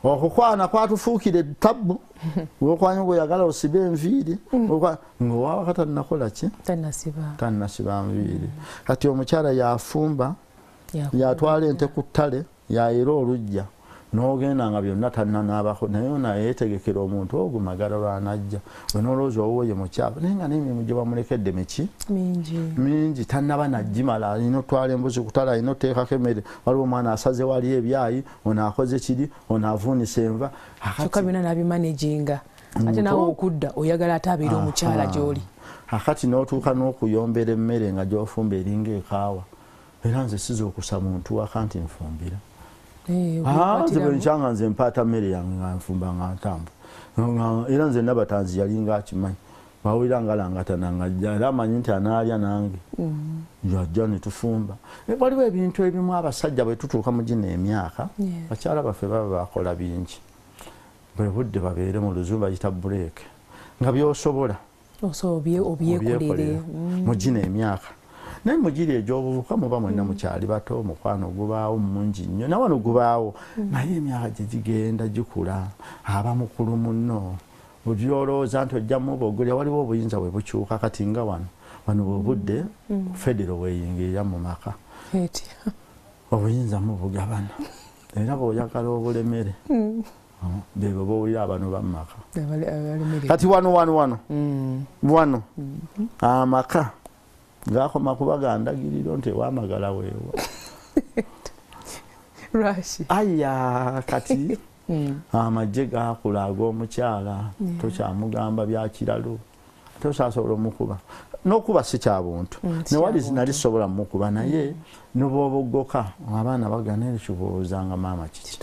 Okukwana kwatufuukira ettabu olwokwanya gweoyagala osibe enviiri Olwokuba- ngaowawaka tannakola ki? Tanasiba tannasiba nviiri. Kati omukyala yafumba yatwala ente ku ttale yayera olujja n'ogenda nga byonna tannanaabako naye ona yeetegekera omuntu ogwo magala lwanajja wenolowooza owooye mukyafu naye nga n'emirimu gye bamulekedde miki mingi. Tannaba nagimala alina otwala embuzi kutala alina oteekako emmere waliwo omwana asaze wali ebyayi ono akoze kiri ono avuunisa enva. Kyokka byonna nabimanaginga ate nawe okudda oyagala ate abeere omukyala gy'oli. Akati n'otuuka n'okuyombera emmere nga gyofumba eringa ekaawa. Era nze siza okusa muntu waka nti nfumbira nze buli nkyanga nze mpaata mmere yange nga nfumba nga ntambula Nga- era nze nabatanzi yali nga akimanyi bawulira ngalangatana ngajja era amanyi nti anaalya nange. Yajja netufumba Eh, waliwo ebintu ebimu abasajja bwe tutuuka mu gino emyaka bakyala baffe baba bakola bingi bwe budde babeere mu luzungu bayita bureeke nga byosobola. Oso obyekolere obyekolera mu gino emyaka naye mugiri egyobuvuka muba mwenna mukyali bato omukwano gubaawo mungi nnyo nawano gubaawo naye emyaka gye gigenda gikula aba mukulu munno olyolowooza nti ojja mubogolya waliwo obuyinza bwe bukyuka kati nga wano wano bwebudde federo weyingirira mu maka. Obuyinza mubugabana era bw'oyagala obulemere bebo bowulira abano bamumaka kati wano wano wano Mm. wano amaka gakoma kuba gandagiriro nti ewamagala lwaki? Aya kati Mm. amagye gakula ag'omukyala tokyamugamba byakiralo tosasobola omukuba. N'okuba si kyabuntu Mm, si newali kya nali sobola mukuba naye nobwobogoka abaana bagana ekibuuzanga maama kiki?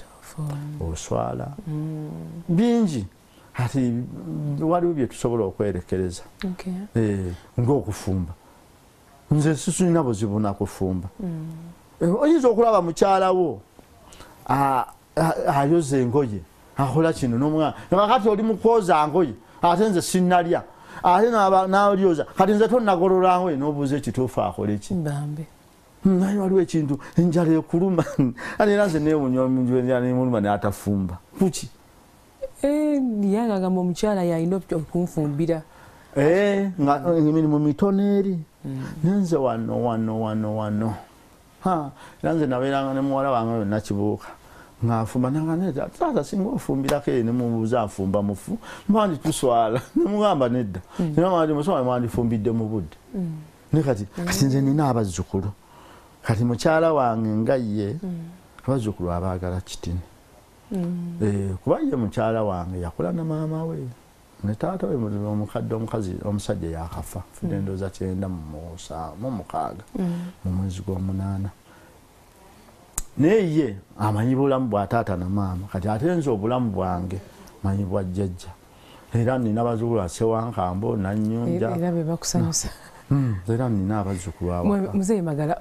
Oswala. Bingi. Ati waliwo bye tusobola okwerekereza. Eh, ng'okufumba nze sisulina buzibu nakufumba. Mm. Eh, oyinza okulaba mukyalawo ayoza engoye akola kino nomwana kakati oli mukwoza ngoye ate nze sinnalya ate n'olyoza kati nze tonnagolola ngoye n'obuuza ekituufu akole ki? Bambe Hmm, naye waliwo ekintu enjala ekuluma. Era nze nemuluma n'atafumba. Kuki? Eh, yangagamba omukyala yalina okunfumbira. Eh, nga emirimu mitono eri nenze wano wano wano wano. Ha, era nze nabeeranga ne muwala wange oyo nakibuuka. Ng'afumba nanga nedda taata singa ofumbirako eri nemubuuza nfumba mufu mwandi tuswala nemugamba nedda. Mwandi muswala mwandifumbidde mu budde. Ne kati kati nze nina abazzukulu. Kati mukyala wange nga ye abazzukulu abaagala kitini. Eh, kuba ye mukyala wange yakula na maama we ne taata we mu- omukadde omukazi omusajja yakafa. Fudde endooza kyenda mu mukaaga mu mwezi gw'omunaana. Naye ye amanyi bulamu bwa taata na maama. Kati ate nze obulamu bwange manyi bwa jjajja. Era nina bazzukulu asewankambo nanyunja. Era Mm, nina abazzukulu awaka muzeeyi magala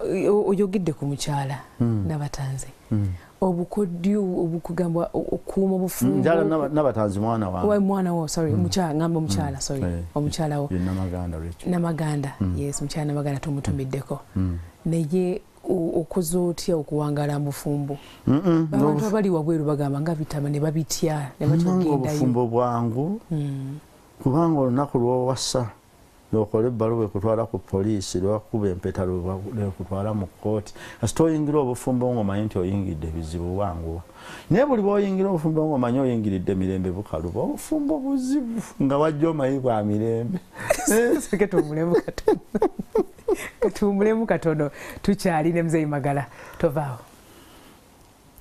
oyogedde ku mukyala n'abatanze. Mm. Obukodyo obukugamba okuuma obufumbo njala naba- nabatanzi mwana Wa- wange mwana wo sorry omukyala ngamba omukyala sorry Eh, omukyala wo. namaganda namaganda yes mukyala namaganda tumutumiddeko. Mm. naye okoze otya okuwangala mu bufumbo. Mm, mm, abantu abali wabweru bagamba nga bitama ne babitya ne Nanga batogendayo obufumbo bwangu? Mm. kubanga olunaku lwowasa lwokola ebbaluwa ekutwala ku poliisi lwakuba empeta lwekutwala mu kooti kasita oyingira obufumbo ngaomanyi nti oyingidde bizibu wanguwa naye buli bwoyingira obufumbo ngaomanyi oyingiridde mirembe bukaluba obufumbo buzibu nga wajja omanyi bwa mirembe. Katuwumulemu katono. Tukyali ne muzeeyi magala. Tovaawo.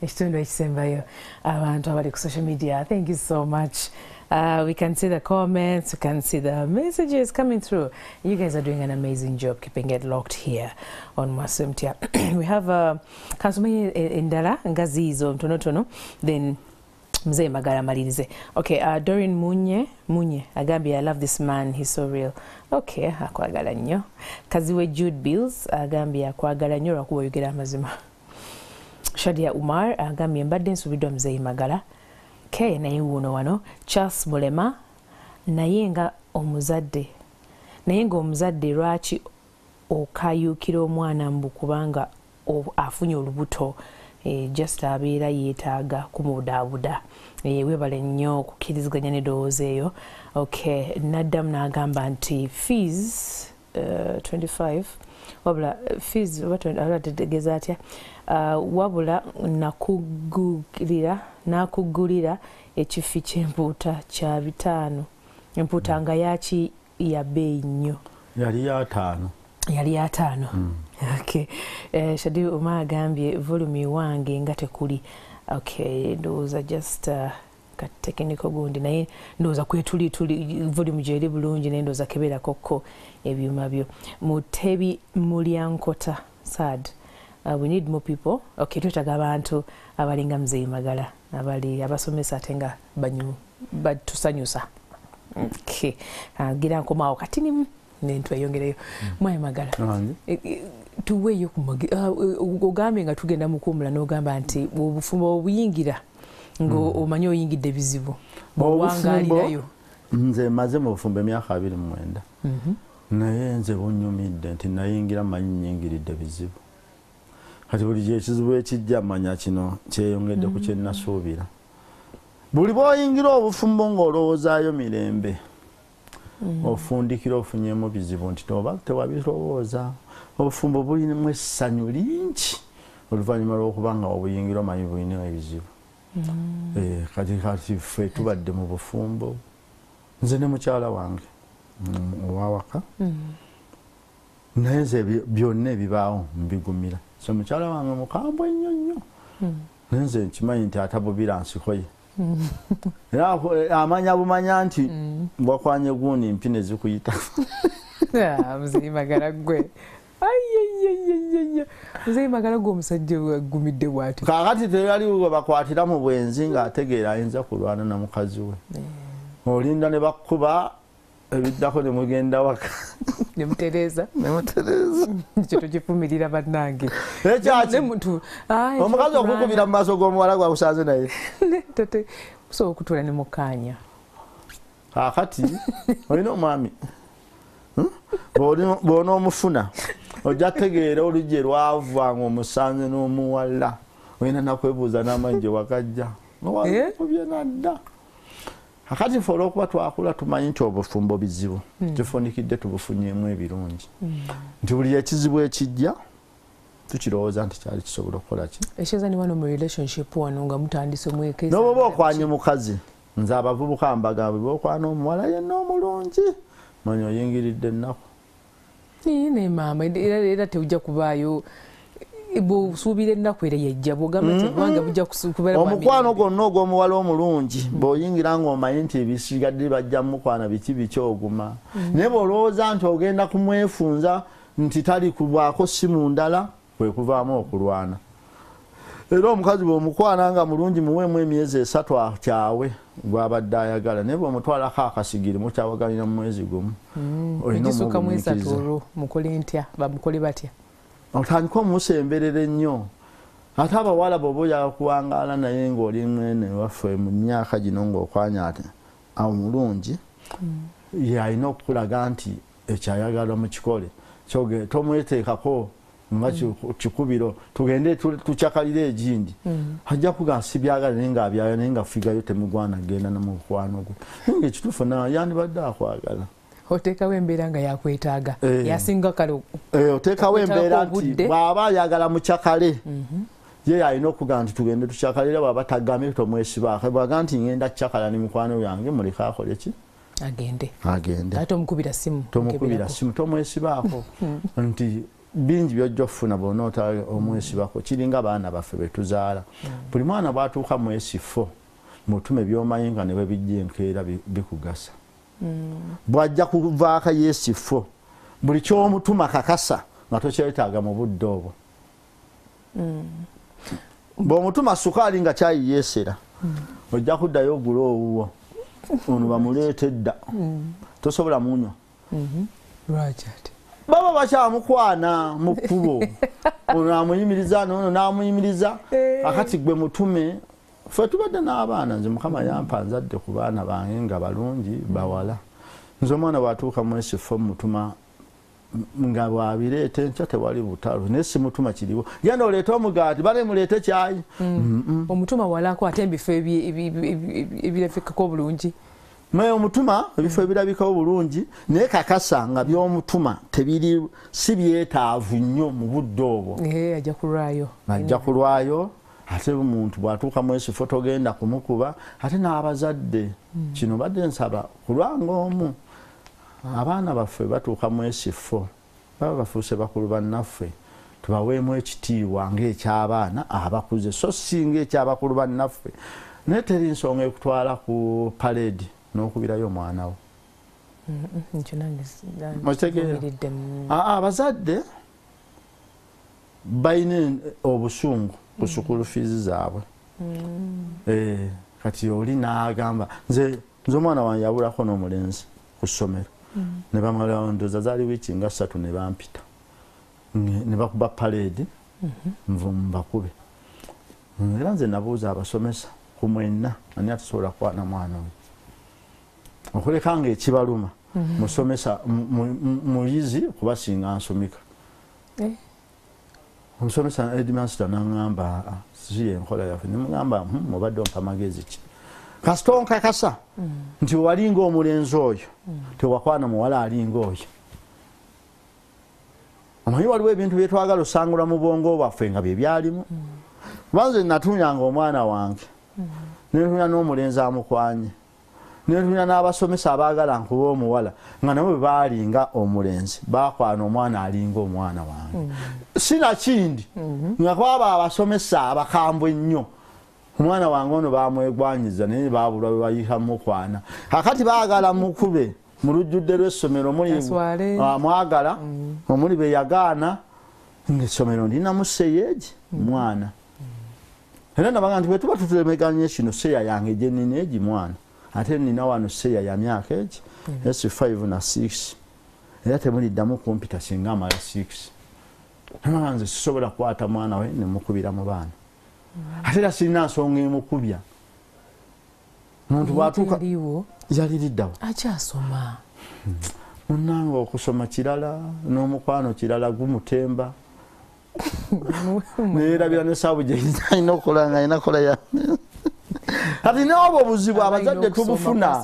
Ekitundu ekisembayo abantu abali ku social media. Thank you so much Uh, we can see the comments, we can see the messages coming through. You guys are doing an amazing job keeping it locked here on Mwasumtia. we have uh, Indala, endala nga ziizo ntonotono then mzee magara amalirize okay uh, dorin munye munye agambye i love this man he's so real. Okay akwagala nnyo. Kaziwe jude bills agambye akwagala nnyo lwakuba oyogera amazima shadia umar agambye mbadde nsubiddwa mzee magala k naye wuuno wano charles mulema naye nga omuzadde. Naye ngaomuzadde lwaki okayuukira omwana mbu kubanga afunye olubuto eh, just abeera yeetaaga kumudaabuda eh, webale nnyo okukkiriziganya n'edowooza eyo. Okay naddamu n'agamba nti fees uh, 25 wabula eh, fees oba tegeeza atya? Uh, wabula nakugulira nakugulira ekifi ky'empuuta kya bitaano. Empuuta nga yaki ya bbeeyi nnyo. Yali yataano yali yataano okay. eh, shadi oma agambye volumi wange nga tekuli. Okay ndowooza just uh, katekiniko gundi. Naye ndowooza kwetuli tuli volumu gyeri bulungi naye ndowooza kebeerakokko ebyuma byo. Mutebi mulyankota sad uh, we need more people. Okay twetaga abantu abalinga muzeeyi magala abali abasomesa ate nga batusanyusa. Ah, gira nkomaawo kati nimu nentweyongereyo. Mwayi magala? E- e, tuweeyo ah, ogambye nga tugenda mukuumula n'ogamba nti obufumbo obuyingira ng'omanyi oyingidde bizibu bwewangaalirayo nze maze mu bufumbo emyaka abiri mwenda. Naye nze bunyumidde nti nayingira manyi nyingiridde bizibu kati buli ekizibu ekijja manya kino kyeyongedde ku kyenasuubira buli bwoyingira obufumbo ng'olowoozaayo mirembe ofundikira ofunyemu bizibu nti oba tewabirowooza. Obufumbo bulimu essanyu lingi oluvannyuma lw'okuba nga obuyingira omanyi bulina ebizibu. Eh, kati kati ffe tubadde mu bufumbo. Nze ne mukyala wange mm, owawaka naye nze byo- byonna ebibaawo mbigumira so mukyala wange mukambwe ennyo nnyo naye nze nkimanyi nti atabubira nsiko ye era eh, amanya bumanya nti bwakwanye guuni mpi ne zikuyita Ah, muzeyi magala gwe. Ayayayayaya muzeyi magala gwe omusajja agumidde bwati. Kakati teyali bakwatira mu bwenzi ng'ategeera ayinza kulwana na mukazi we. Olinda ne bakkuba ebiddako ne mugenda waka. Nemutereeza nemutereeza ekyo tokifumirira bannange. Ekyaki Ne muntu "Ai, omukazi ekyokulwana." okukubira mu maaso g'omuwala gwakusanze naye. Ne, tate kusobola okutuula ne mukaanya. Kakati olina omwami? Hmm? Bw'oli- bw'onoomufuna ojja kutegeera olugye lwava nga omusanze n'omuwala. Olina nakwebuuza n'amanyi gye wakajja Eh? kubye nadda akati fe olw'okuba twakula tumanyi nti obufumbo bizibu. Tufunikidde tubufunyemu ebirungi. Nti buli ekizibu ekijja tukirowooza nti kyali kisobola okukola ki? Ekyeza ne wano mu relationship wano nga mutandise mwekeza n'oba okwanye mukazi nze abavubuka mbagamba bwokwana omuwala yenna omulungi manyi oyingiridde ennaku. Ne maama? Era tewujja kubaayo bwosuubira ennaku era yajja bwogamba nti obwange bujja kusu- kubeera omukwano gwonna ogw'omuwala omulungi bw'oyingira ng'omanyi nti ebisigadde bajja mukwana biki biki oguma. Naye bw'olowooza nti ogenda kumwefunza nti tali kubwako simu ndala kwe kuvaamu okulwana. Era omukazi bw'omukwana nga mulungi muweemu emyezi esatu akyawe gwabadde ayagala. Naye bw'omutwalako akasigiri mukyawaganira mu mwezi gumu. Olina mu esatu omugumikiriza. mukole ntya bamukole batya otandika omusemberera ennyo ate abawala bwoba oyala kuwangaala naye ng'oli mwene waffe mu myaka gino ng'okwanya ati omulungi yalina okukulaga nti ekyayagala mukikole tomweteekako nga kiku- kikubiro tugende tu- tucakalire egindi. Ajja kuga sibyagala naye ngaabyagala naye nga figayo temugwana genda namukwano gwe. Naye nga ekituufu na yandibadde akwagala oteekawo embeera nga yakwetaaga. Eh. yasinga kale Eh, oteekawo embeera nti bw'aba ayagala mucakale ye alina okuga nti tugende tucakalire bwaba tagambe tomwesibaako. Bwaga nti ngenda kucakala ne mikwano yange muleke akole ki? Agende. Agende. Ate omukubira simu tomukubira simu tomwesibaako. Nti bingi byojja okufuna bwonaota omwesibako kiringa baana baffe betuzaala buli mwana bwatuuka mwesifo mutume byomanyi nga ne bwe bijja enkeera bi- bikugasa bwajja kuvaako yeesifo buli kyomutuma kakasa nga tokyetaaga mu budde obwo. Bw'omutuma sukaali nga kyayiyeesera ojja kuddayo ogula owuwo. Ono bamuleeta edda. Tosobola munywa. Lwaki ate? Baba bakyamukwana mu kkubo. Ono amuyimiriza nono n'amuyimiriza. Akati gwe mutume ffe tubadde n'abaana nze mukama yampa nzadde ku baana bange nga balungi bawala? Nze omwana bwatuuka mwesifo mutuma m- nga bwabireeta enkya tewali butalo naye simutuma kiriwo. Genda oleete omugaati bale muleete kyayi? Omutuma walako ate ebifo ebi- ebi- ebi- ebi- ebirabikako obulungi? Naye omutuma ebifo ebirabikawo bulungi naye kakasa nga byomutuma tebiri si byetaavu nnyo mu budde obwo. Ajja kulwayo najja kulwayo ate omuntu bwatuuka mwesifo togenda kumukuba ate n'abazadde. Kino badde nsaba kulwanga omu abaana baffe batuuka mwesifo baba bafuuse bakulu bannaffe tubaweemu ekitiibwa ngaekyabaana abakuze. So singa ekyabakulu bannaffe. Naye teri nsonga ekutwala ku paleedi n'okubirayo omwana wo. Nkyo nange Mukitegeera? vumiridde mu- Aa, abazadde balina obusungu ku sukulu fiizi zaabwe Eh, kati oli n'agamba nze nze omwana wange yabulako n'omulenzi ku ssomero. Ne bamala ndoza zaali wiiki nga ssatu ne bampita. Ne- bakuba paleedi nvu mbakube. Era nze nabuuza abasomesa ku mwenna ani atasobola kwana mwana oyo? Okuleka nga ekibaluma. Musomesa mu- mu- mu- muyizi kuba singa nsomika. Eh. Omusomesa edmaster naŋamba "Ah, si yenkola yaffe. Nemugamba "Hmm, mubadde ompa magezi ki? Kasita onkakasa nti walinga omulenzi oyo tewakwana muwala alinga oyo omanyi waliwo ebintu byetwagala osangula mu bwongo bwaffe nga byebyalimu kubanze natunyanga omwana wange netunya n'omulenzi amukwanye netunya n'abasomesa abaagala nkuba omuwala nga nabo bwe baalinga omulenzi bakwana omwana alinga omwana wange. Sinakindi nga kwaba abasomesa abakambwe ennyo omwana wange ono bamwegwanyiza naye babulwa bwe bayika mukwana. Kakati baagala mukube mu lujjudde lw'essomero. Ah, mwagala omuli beyagaana ngaessomero ndinamu seyeegi mwana. Era nabaga nti bwetuba tutemeganye kino seya yange gyenina egi mwana ate nina wano seya ya myaka egi s5 na 6 era temuliddamu kumpita singa amala 6 nabaga nze sisobola kukwata mwana we nemukubira mu baana. Ate era sirina nsonga emukubya. Muntu bwatuuka yaliwo? Yaliriddawo akyasoma. Munange okusoma kirala n'omukwano kirala gumutemba. Nerabira nesaabu gyalina okukola nga alina kola ya kati naobwo obuzibu abazadde tubufuna.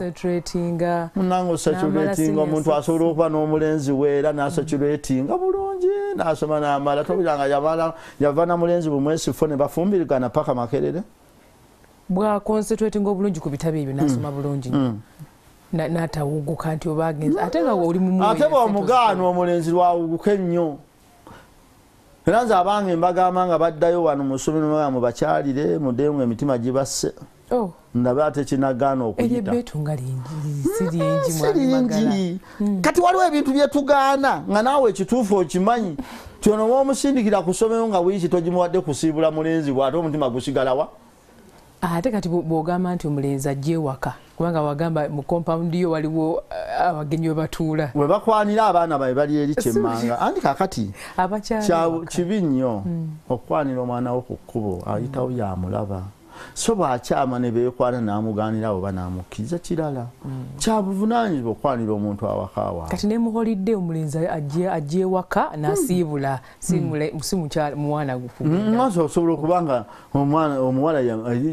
munange osatulatinga omuntu asobola okuba n'omulenzi we era nasatulatinga bulungi nasoma namala tobiranga yava na mulenzi bumwesifo ne bafumbirigana paka makerere. Bwaconcentratinga obulungi ku bitabo ebyo nasoma bulungi. Nnyo. Na- n'atawuguka nti oba agenze ate nga oli mu ate bwomugaana omulenzi lwawuguka ennyo era nze abange mbagamba nga baddayo wano mu ssomero nga mubakyalire muddeyo emitima gibasse. Ndabe ate kinagaana eryo okuyita ebbeetu nga lingi si lingi si mwamagala lingi. Kati waliwo ebintu byetugaana nga naawe ekituufu okimanyi kyono bwomusindikira ku ssomero nga wiiki togimuwadde kusiibula mulenzi bwate omutima gusigalawa ate kati bwo- bw'ogamba nti omulenzi ajja ewaka kubanga wagamba mu kompawundi yo waliwo eh, abagenyi we batuula. We bakwanira abaana bawe bali eri kyemmanga. Andi kakati kibi nnyo okukwanira omwana wo ku kkubo ayitawo yamulaba so bwakyama ne beekwana n'amugaanira abo banamukkiriza kirala. Kyabuvunanyizibwa okukwanira omuntu awaka waabwe kati nemuholidde omulenzi ajje ewaka n'asiibula si mukyala- muwana gukugenda mwazi osobola okuba nga omwana omuwala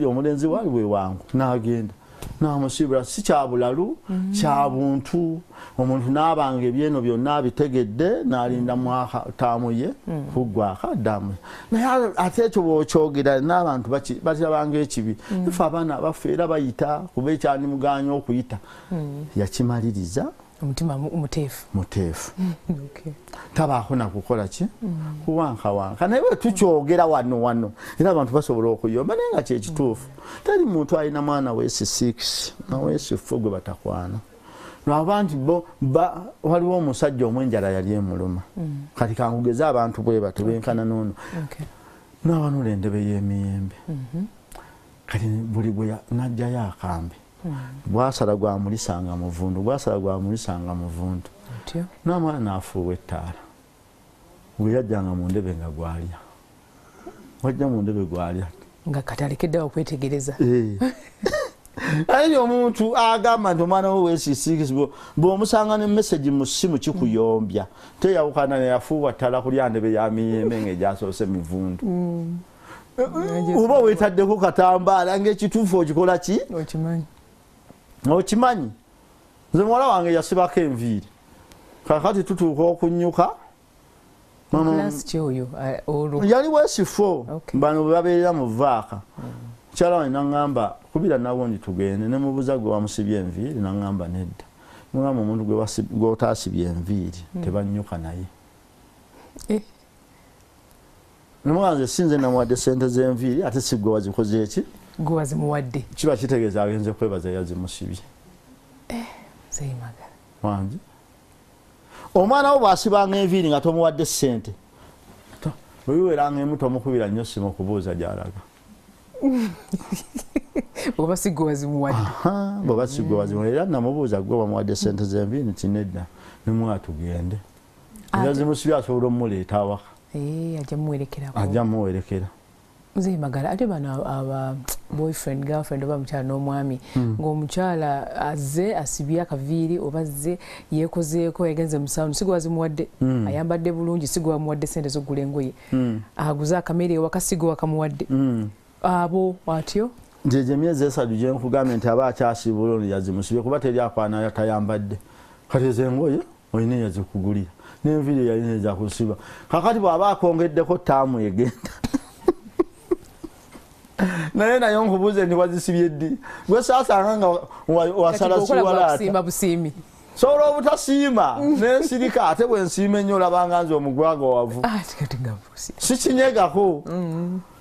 omulenzi waali wewangu n'agenda namusiibula si kyabulalu kyabuntu omuntu n'abanga ebyeno byonna abitegedde n'alinda mwaka taamu ye kuggwako addamu naye ate ekyo bwokyogera n'abantu baki- bakirabanga ekibi. Ife abaana abaffe era bayita kuba ekyandimuganya okuyita yakimaliriza omutima mu- muteefu muteefu Okay. tabaako nakukola ki? Kuwankawanka naye tukyogera wano wano. Era abantu basobola okuyomba naye nga kyekituufu teri muntu alina mwana wesi6 nawesi4 gwe batakwana. Lwaba nti bo ba- waliwo omusajja omwenjala yali emuluma. Kati kankugeze abantu bwe bato benkana noono Okay. nawanula endebe y'emiyembe. Kati buli ya- najjayo akambe bwasala gwamulisanga muvundu bwasala gwamulisanga muvundu. Ntyo. n'omwana n'afuuwa ettaala. Bwe yajjanga mu ndebe nga gwalya. Wajja mu ndebe gwalya. Nga kati alekeddewo okwetegereza aye omuntu agamba nti omwana we wesisikisi bw'omusanga ne mesagi mu ssimu kikuyombya. Teyawukana neyafuuwa ttala kulya ndebe ya miyembe ng'egyasoose mivundu. Oba weetaddeko katambaala ng'ekituufu okikola ki okimanyi? Nze muwala wange yasibako enviiri. Kakati tutuuka okunyuka yali wesifo Okay. bano bwe babeerera mu vaaka. Mukyala wange naŋŋamba kubira nawondi tugende. Nemubuuza gwe wamusibye enviiri naŋŋamba nedda. Mugamba omuntu gw'otaasibye enviiri tebanyuka naye. Eh. nemuganze sinze namuwadde sente z'enviiri ate si gwe wazikoze eki gwe wazimuwadde. Kiba kitegeeza agenze kwebaza yazimusibye zeyimagala wange? Omwana wo bwasibanga enviiri nga tomuwadde sente bwebiweranga emu tomukubira nnyo simu okubuuza gyalaga. Oba sigwe wazimuwadde. Bw'oba sigwe wazimu era namubuuza gwe bamuwadde sente zenvi nti nedda nimwa tugende. Era zimusibye asobola omuleeta awaka. Eh, ajja muwerekera muzeyi magala ate bano aba boyfriend girlfriend oba mukyala n'omwami ng'omukyala azze asibye akaviiri oba azze yeekozeeko yagenze mu sawuni sigwe wazimuwadde Mm. ayambadde bulungi sigwe wamuwadde sente z'okugula engoye. Mm, aguze akamere ewaka sigwe wakamuwadde abo atyo? Nti egyo emyezi esatu gyenkugambye nti aba akyasiibula ono yazimusibye kuba teri akwana tayambadde. Kati ezo engoye olina eyazikugulira n'enviiri yalina ezakusiba kakati bw'aba akongeddeko taamu egenda naye naye nkubuuze nti wazisibye ddi? Gwe saasanga nga wa- wasala siwalaata sobola obutasiima nensirika ate bwe nsiima ennyo olabanga nze omugwaga wavu. Busiimi sikinyegako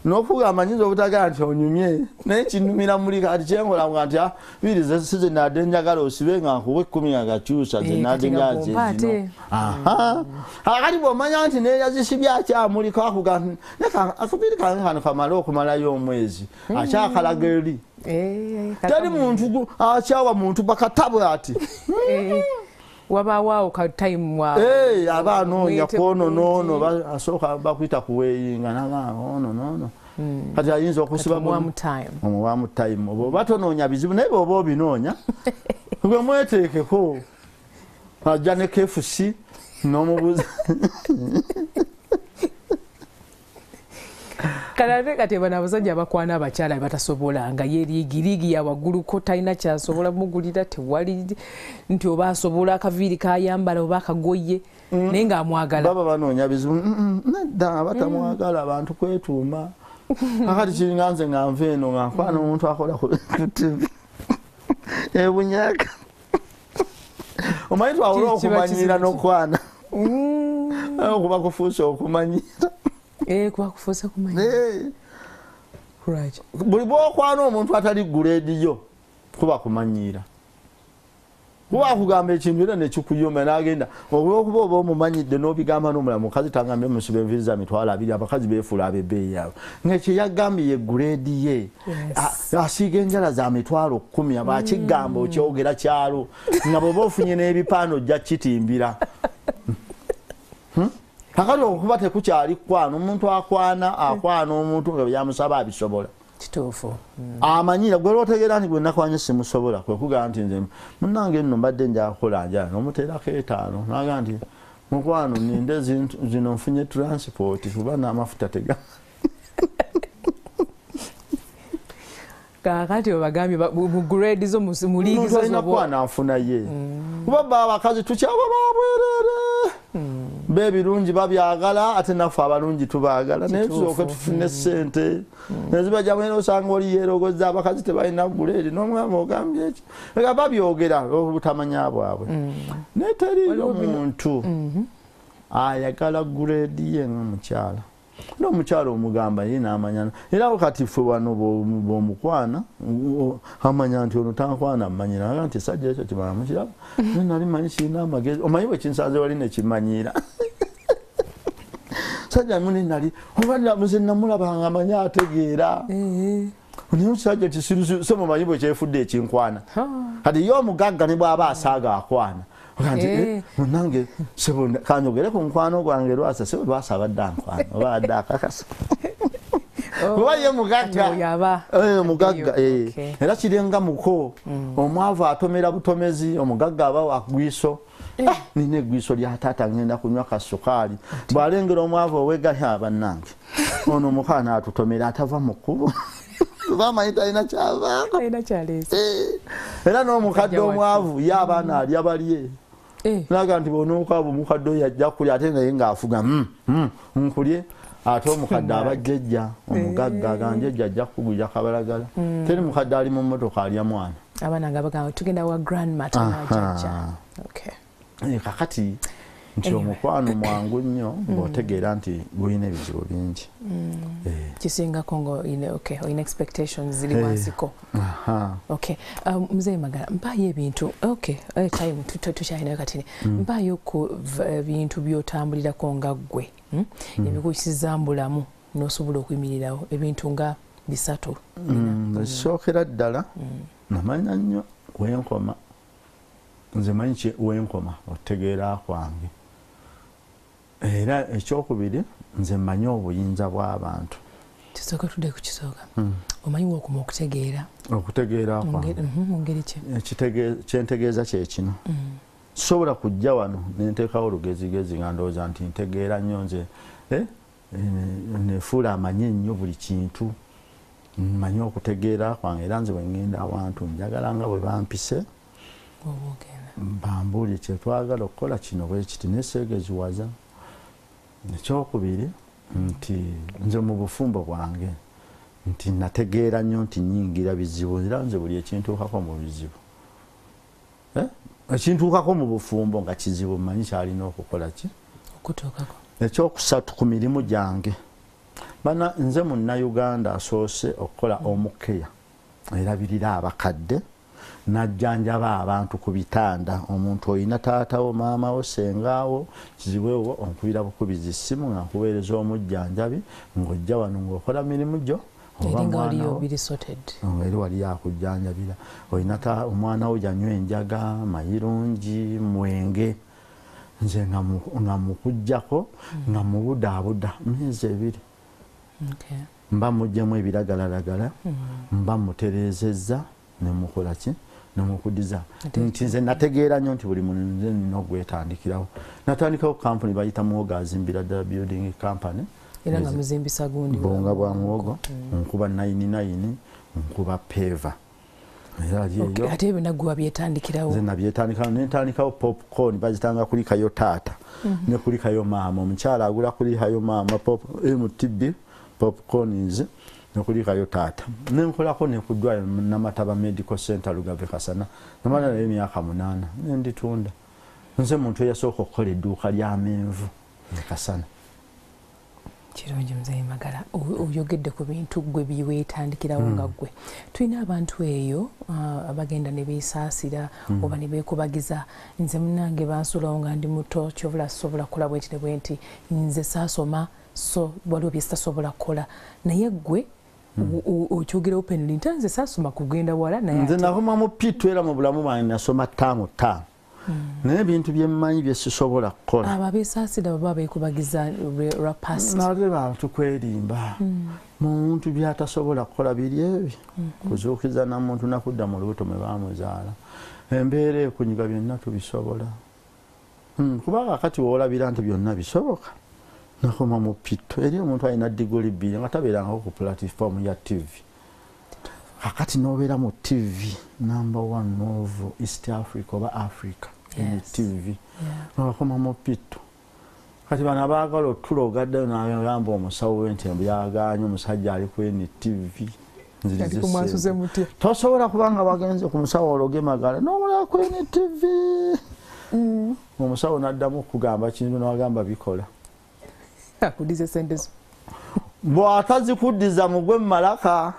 nokugamba nyinza obutagaa nti onyumye naye kinumira muli kati kyenkolanga nti "Ah, biri ze si zenadde njagala osibe nga nkuwa ekkumi nga gakyusa Eh, kati nga ate. akati bwomanya nti neyazisibye akyamuliko akuga akabiri kange kano kamale okumalayo omwezi. Akyakalaga eri Eh, teri muntu akyawa muntu bakatabwe ati eh, wabaawo awo ka time wa Eh, aba anoonya kwono noono asooka bakwita kuweeyinga nagamba ono noono kati ayinza okusiba omuwamu time. oba oba tonoonya bizibu naye bwoba obinoonya gwe mweteekeko ajja ne kefusi n'omubuuza kale ate kati bano abasajja abakwana abakyala batasobola nga ye liigiriigi ya wagguluko talina kyasobola mugulira tewali nti oba asobola akaviiri kayambala oba akagoye naye ng'amwagala baba banoonya bizibu Mm, mm, nedda batamwagala abantu kwetuuma akati kiringa nze nga nva eno nga nkwana omuntu akola ku tv. Ebunyaka omanyi twawula okumanyira n'okwana? Mm. okuba kufuusa okumanyira Eh, kuba kufuusa kumanya Eh. Right. buli bwokwana omuntu atali guleediyo kuba kumanyiira kuba akugamba ekintu era nekikuyuma nagenda olwokuba oba omumanyidde n'obigamba n'omulala mukazi tangambye musiba enviri za mitwalo abiri abakazi beefuula abebbeeyi yaabwe ngekyo yagambye ye guleedi ye Yes. A- asiiga enjala za mitwalo kumi aba akigamba okyogera kyalo nga bweba ofunye n'ebipaano ojja kitimbira Hmm? Kakati okuba tekukyali kwana omuntu akwana akwana omuntu nga byamusaba abisobola. Kituufu. Amanyira gwe lwotegeera nti gwe nakwanye simusobola kwekugamba nti nze munange nno mbadde njakukola njala nomuteerako etaano naga nti mukwano ninde zino nfunye transport kuba n'amafuta tega kakati obagambye ba- mu grade zo mu liigi omuntu zo alina zobo kwana nfuna ye. Kuba ba abakazi tukyaba babwerere bebirungi babyagala ate naffe abalungi tubaagala. Naye tusooke tufune sente nezibajamwera osanga oli yerogoza abakazi tebalina guleedi n'omwami ogambye eki ega babyogera obutamanya bwabwe. Naye teriyo muntu ayagala guleedi ye ngaomukyala era omukyala omugamba ye namanya era kati ffe wano bwo- bwomukwana amanya nti ono tankwana mmanyira aga nti sajja ekyo kimala mukiraba nali manyi kirina amagezi omanyi bwe kinsaze wali nekimanyira sajja muni nali oba muze namulabanga amanyi ategeera. Naye ekisajja kisirusi so mumanyi bwe kyefudde ekinkwana. Kati ye omugagga ne bw'aba asaaga akwana Oga nti, Eh. "Eh, munange sebo kanjogere ku mukwano gwange lwasa sebo lwasa abadde ankwana oba adde akakasa. Oh, kuba ye mugagga. Eh, era kirenga muko. Omwavu atomera butomezi omugagga aba wagwiso Ah, nina egwiso lya taata ngenda kunywa kasukaali bwalengera omwavu owegaya bannange ono omukana atutomera atava mu kkubo. Bamanyi talina kyavaako. Era n'omukadde omwavu ye abaana alya balye naga nti bonokwaba omukadde oyo ajja kulya ate naye ngaafuga "Mm, mm, nkulye ate omukadde aba jjejja omugagga ganjejja ajja kukugwira kabalagala teri mukadde ali mu mmotoka alya mwana. Abaana nga bagamba tugenda wa grandma tanajajja Aha. okay. Eh, kakati nti omukwano mwangu nnyo ng'otegeera nti gulina ebizibu bingi. Eh, kisingako nga oyina okay olina expectations ziri Eh. wansiko okay. Um, mzee magala mpaayo ebintu okay eh, time tu- tu- tukyalinayo katini. Mpaayo ku v- bintu byotambulirako nga ggwe hmm? ebikukiza mbulamu nosobola okuyimirirawo ebintu nga bisatu Mm, ekisookera ddala namanya nnyo wenkoma nze manyi wenkoma okutegeera kwange era ekyokubiri nze mmanyi obuyinza bw'abantu. Kisooka tudde ku kisooka. Mm. omanyi wookuma okutegeera? Okutegeera Mu kwange ngeri- mhm, kyentegeeza kye kino. Mm. sobola kujja wano nenteekawo olugezigezi nga ndowooza nti ntegeera nnyo nze eh, eh, nefuula amanye ennyo buli kintu. Mmanyi okutegeera kwange era nze bwengenda awantu njagala nga bwe bampise bambuulye kyetwagala okukola kino bwe kiti neseegeziwaza ekyokubiri nti nze mu bufumbo bwange nti nategeera nnyo nti nyingira bizibu era nze buli ekintuukako mu bizibu. Eh? ekintuukako mu bufumbo nga kizibu mmanyi kyalina okukola ki? Ekyokusatu ku mirimu gyange bana nze munnayuganda asoose okukola omukeya erabirira abakadde najjanjaba abantu ku bitanda. Omuntu olina taatawo maamawo sengaawo kizibwewo onkubira bukubizi ssimu nga nkuweereza omujjanjabi ng'ojja wano ng'okola mirimu gyo eri nga waliyo mwanawo biri sorted. Nga eri waliyo akujjanjabira olina omwana wo janywa enjaga mayirungi mwenge nze nga mu- nga mukujjako nga mubudaabuda myezi ebiri. Mba muggyemu ebiragalalagala mba mutereezezza nemukola ki nemukudiza Ate- nti nze nategeera nnyo nti buli muntu nze nina ogwetandikirawo natandikawo kampuni bayita muwogo azimbira ddala building company. Era nga muzimbisa gundi bonga bwa muwogo nkuba nayini nayini nkuba peva. Ate ebyo naggwe wabyetandikirawo nze nabyetandikawo nentandikawo popcorn bazitanga kulikayo taata ne kulikayo maama. Omukyala agula kulikayo maama mtb popcorns nekulikayo taata nenkolako nekudwayo namataba medical center lugave kasana. Namala nayo emyaka munaana nenditunda nze muntu eyasooka okukola edduuka lyamenvu ekasana kirungi muzeyi magala oyogedde ku bintu gwe biweetandikirawo nga gwe. Tulina abantu eyo abagenda ne beesaasira oba ne beekubagiza nze munange bansulawo nga ndi muto kyobula sobola kukola bwenti ne bwenti nze saasoma so waliwo bye sitasobola kukola naye gwe okyogera openly nti nze saasoma kugenda wala naye nze ate- nakoma mu pitu era mu bulamu bwange nasoma ttaamu ttaano naye ebintu byemmanyi byesisobola kukola. Abo abeesaasira baba beekubagiza lwa past nate bantu kwerimba muntu byatasobola kukola biri ebyo kuzuukiza namuntu nakudda mu lubuto mwe bamuzaala embeera ekunyiga byonna tubisobola. Hmm, kubanga kati woolabira nti byonna bisoboka nakoma mu pito eri omuntu alina diguli bbiri nga tabeerangako ku platifoomu ya tv kakati nobeera mu tv number one novo east africa oba africa tv Yeah. nobakoma mu pito kati bano abaagala otulo ogaddeyo nagamba omusawo we nti byaganye omusajja ali ku NTV ssente. mutya. Tosobola kubanga bagenze ku musawo ologe magala nobala ku NTV omusawo naddamu okugamba kintu nawagamba bikola akudiza sente zo bw'atazikuddiza mugwe mumalaka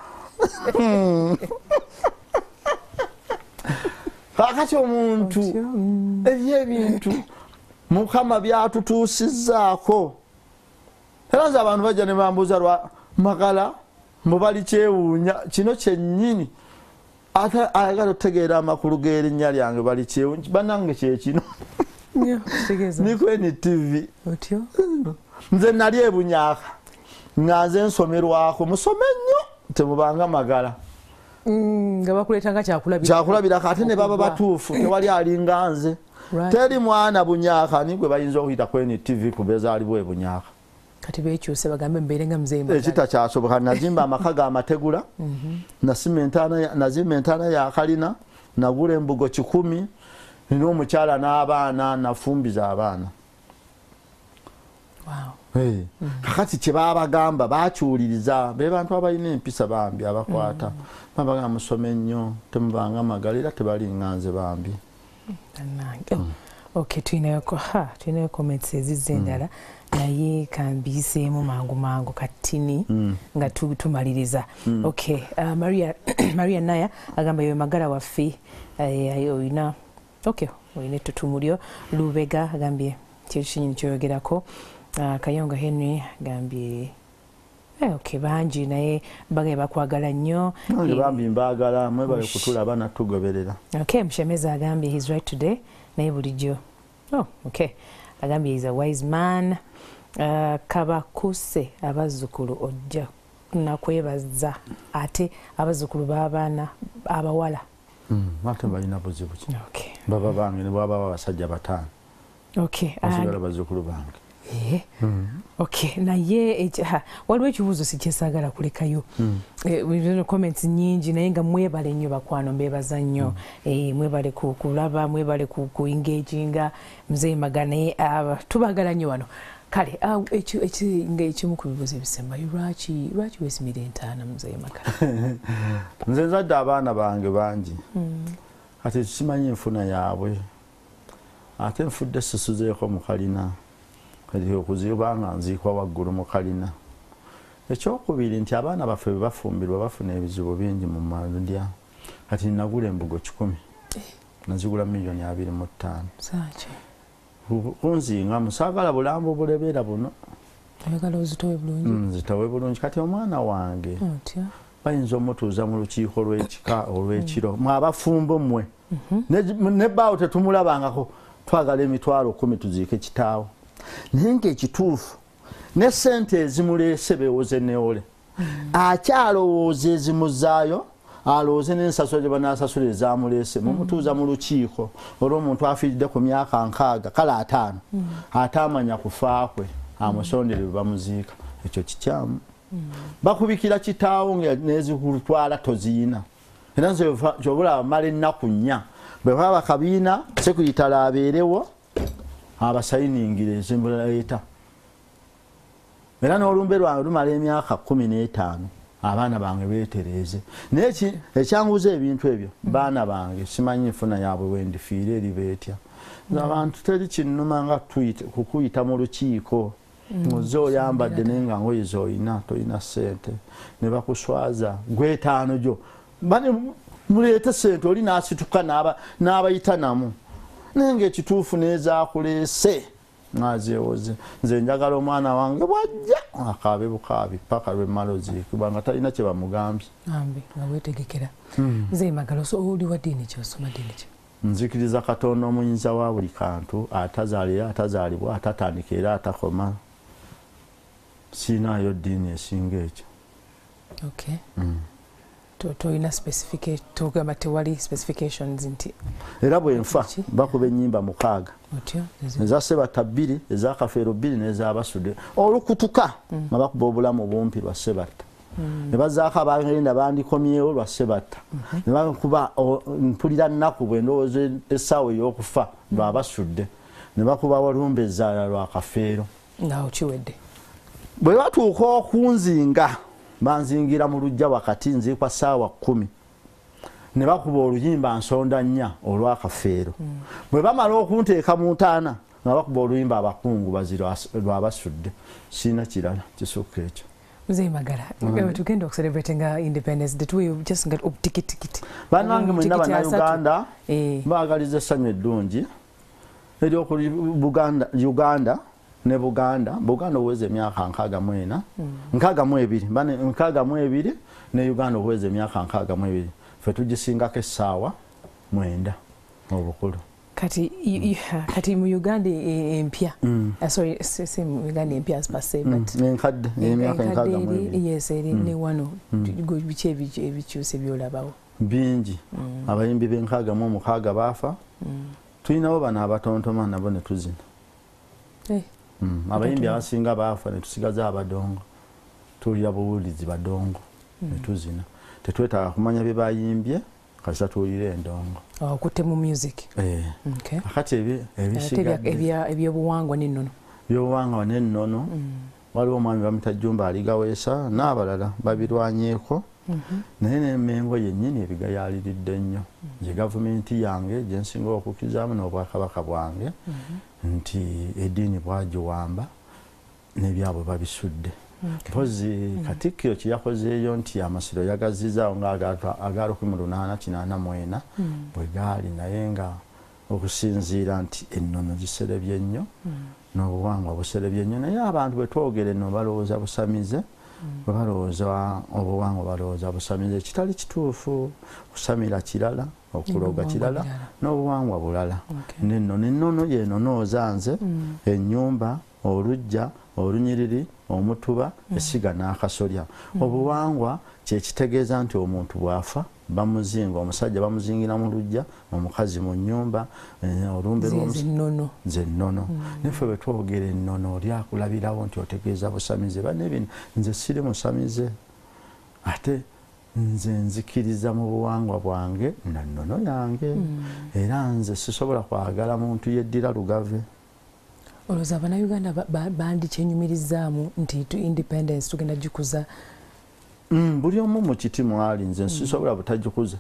kakati omuntu mm. ebyo ebintu mukama byatutuusizzaako. Era nze abantu bajja ne bambuuza lwa magala mubali kyewuunya kino kyennyini. Ayagala otegeera amakulu g'erinnya lyange bali kyewuunya bannange kyekino kitegeeza. Nikweni tv otyo nze nali ebunyaaka nga nze nsomerwako musome nnyo temubanga magala. Mm, nga bakuleeta nga kyakulabira kyakulabirako ate ne baba batuufu tewali alinga nze. Teri mwana bunyaaka ni gwe bayinza okuyita kweni tv kubezaalibwa ebunyaaka kati bekyuse bagambe mbeere nga ekitakyasoboka nazimba amaka ga mategula ya- nazimba entaana ya kalina nagula embugo kikumi nina omukyala n'abaana nafumbiza abaana. Kakati kyebabagamba bakyuliriza be bantu abalina empisa bambi abakwata. Babagamba musome nnyo temubanga magala era tebalinga nze bambi okay ha, tulinayo comments ezizza endala. Naye kambiiseemu mangu mangu katini nga tu- tumaliriza. Okay uh, maria, maria naya agamba yoyo magala waffe. Eh, ayo olina okay olina ettutumulyo lubega agambye kyekyo kinyini kyoyogerako kayonga henry agambye Eh, okay bangi naye bagaye bakwagala nnyo. Eh, bambi mbaagala mwebale Ush. kutulaba natugoberera okay mushemeza agambye he's right today naye bulijjo. Oh, okay. Agambye he's a wise man. Uh, kabakuse abazzukulu ojja nakwebaza ate abazzukulu b'abaana abawala. Mm, ate balina buzibu ki? Okay. baba bange ne bwababa abasajja bataano. Okay. basigala and- bazzukulu bange okay naye ha, waliwo ekibuuzo sikyesaagala kulekayo. Mm. Eh, comments nyingi naye nga mwebale nnyo bakwano mbebaza nnyo. Eh, mwebale ku- kulaba mwebale ku ku engaginga. Muzeeyi magana naye aba tubagala nnyo wano. Kale ah, nga ekimu ku bibuuzo ebisembayo lwaki weesimira entaana muzeeyi magana? Nze nzadde abaana bange bangi. Kati simanyi enfuna yaabwe. Ate nfudde sisuzeeko mu kalina okuziba nga nziikwa waggulu mu kalina. Ekyokubiri nti abaana baffe bwe bafumbirwa bafuna ebizibu bingi mu malya. Kati nagula embugo kikumi. Nazigula miliyoni abiri mu ttaano. Kunzinga musaagala bulambo bulebeera buno. Oyagala ozitowe bulungi? Kati omwana wange bayinza omutuuza mu lukiiko lw'ekika olw'ekiro? Mwe abafumbo mmwe Ne- ne bbaawo tetumulabangako. Twagala emitwalo kumi tuziike kitaawo naye ngaekituufu ne sente ezimuleese beewoze neole. Akyalowooza ezimuzaayo alowooze n'ensasula gye banasasula ezamuleese mumutuuza mu lukiiko olw'omuntu afiiridde ku myaka nkaaga kale ataano ate amanya kufaakwe amusondere bwe bamuziika. Ekyo kikyamu. Bakubikira kitaawo nga nezikutwala toziyina era nze kyobulaba mala ennaku nnya. Bwe baba bakabiina sekuritale abeerewo abasayiningira ezimuleeta era n'olumbe lwange lumala emyaka kumi n'etaano abaana bange beetereeze naye ekyanguza ebintu ebyo baana bange simanyi nfuna yaabwe wendifiire eri beetya. Nze abantu teri kinnuma nga kukuyita mu lukiiko. Oze oyambadde naye nga ngoye zoyina tolina sente ne bakuswaza gwetaano gyo. Bane muleete sente oli nasituka n'aba- n'abayita namu naye ngaekituufu nezakuleese nazewoze nze njagala omwana wange bwajja akaabe bukaabi paka lwemmala oziikibwa nga talina kye bamugambye. Ambi nga weetegekera muzeeyi magala so oli wa ddiini ki osoma ddiini ki? Nzikiriza katonda omuyinza wa buli kantu atazaalira atazaalibwa atatandika era atakoma. Siinayo ddiini esinga ekyo okay To- toyina specifica- togamba tewali specifications nti era bwenfa bakuba ennyimba mukaaga. Eza sebata bbiri eza kafeero bbiri n'ezabasude olukutuka nga bakuba obulamu bumpi lwa sebata. Ne bazaako abagenda bandikomyewo lwa sebata. Ne bakuba o- mpulira nnaku bwe ndowooza essaawa ey'okufa lwabasudde ne bakuba walumba ezaala lwa kafeero. Nga okiwedde. Bwe batuuka okunzinga banzingira mu lujja wakati nziikwa saawa kumi ne bakuba oluyimba nsonda nnya olwakafeero bwe bamala okunteeka mu ntaana nga bakuba oluyimba abakungubazi lwa- lwabasudde siina kirala kisukka ekyo. Tugenda okucelebrate nga independence obutikitikiiti bannange asatu. bannayuganda Eh, baagaliza essanyu eddungi buganda uganda ne buganda buganda oweza emyaka nkaaga mu ena nkaaga mu ebiri bane nkaaga mu ebiri ne uganda oweza emyaka nkaaga mu ebiri. Fe tugisingako essaawa mwenda obukulu. Kati kati mu uganda e- empya Ah, sorry si mu uganda empya as per se but enkadde emyaka enkadde enkaaga mu eri ebiri. yes eri ne wano biki ebi- ebikyuse byolabawo. Bingi. Abayimbi b'enkaaga mu omukaaga baafa. Tulinawo bano abatontoma nabo ne tuzina. Eh, Mm, abayimbi abasinga baafa netusigaza abadongo. Tuwulira buwulizi badongo netuzina tetwetaaga kumanya bye bayimbye kasita tuwulire endongo. Okutte mu music. Eh, akati ebya- ebyobuwangwa n'ennono. Byobuwangwa nennono. Waliwo omwami bamita jumba aligaweesa n'abalala babirwanyeeko. Naye nemengo yennyini ebigayaliridde nnyo nze gavumenti yange gyensinga okukizaamu n'obwakabaka bwange nti eddiini bwagiwamba n'ebyabwe babisudde. Mpozi katikkiro kyeyakozeeyo nti amasiro yagazizaawo ngaaga lukumi lunaana kinaana mwena bwe gaali naye nga okusinziira nti ennono ziserebye nnyo n'obuwangwa buserebye nnyo. Naye abantu bwe twogere nno balowooza busamize bwe balowooza obuwangwa balowooza busamize ekitali kituufu kusamira kirala okuloga kirala n'obuwangwa bulala. Okay. nennono ennono yenonooza nze ennyumba olujja olunyiriri omutuba essiga n'akasolya. Obuwangwa kyekitegeeza nti omuntu bw'afa bamuzinga omusajja bamuzingira mu lujja omukazi mu nnyumba eh, olumbe nze nnono. Naffe bwe twogera ennono oli akulabirawo nti otegeeza busamize banne bino nze siri musamize. Ate nze nzikiriza mu buwangwa bwange na nnono yange. Era nze sisobola kwagala muntu yeddira lugave. Olowooza abannayuganda ba- ba- bandikyenyumirizaamu nti independence tugenda gikuza buli omu mu kiti mwali nze sisobola butagikuze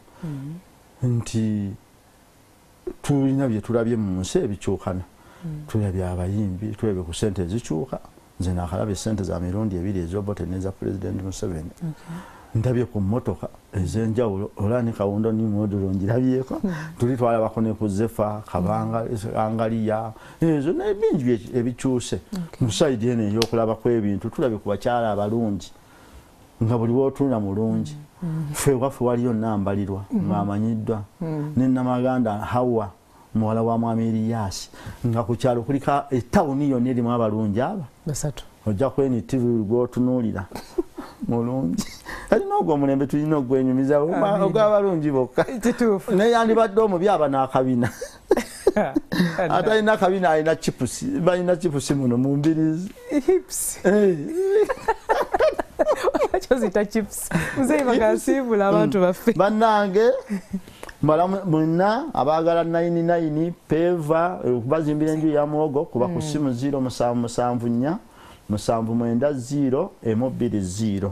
nti tulina bye tulabye mu nsi ebikyukana. Tulabye abayimbi tulabye ku sente ezikyuka nze nakalabye sente za mirundi ebiri ezobote neza pulezidenti museveni. Ndabye ku mmotoka ez'enjawulo olani kawundo ni modulo ngirabyeko. Tuli twalabako ne ku zefa kabanga angaliya ezo nebingi ebikyuse. Mu sayidi eno eyokulaba kwebintu tulabye ku bakyala abalungi nga buli wotunula mulungi. Ffe waffe waliyo nambalirwa ngaamanyiddwa nenamaganda hawa muwala wa mwami eriyasi nga ku kyalo kulika etawuni yonna erimu abalungi aba. Ojja kweni tv gwotunuulira. Mulungi. Alina ogwo omulembe tulina ogwenyumizawo Amiina. ogw'abalungi bokka. Neyandibadde omubi aba n'akabina. Atalina akabina alina balina chipusi muno mu mbirizi Eh. kyozita chips muzeyi bagasiibula abantu baffe bannange mbala mwenna abaagala 99 peva okubazimbira enju ya muwogo kuba ku simu 0 musanvu musanvu nnya musanvu mwenda 0 emu bbiri 0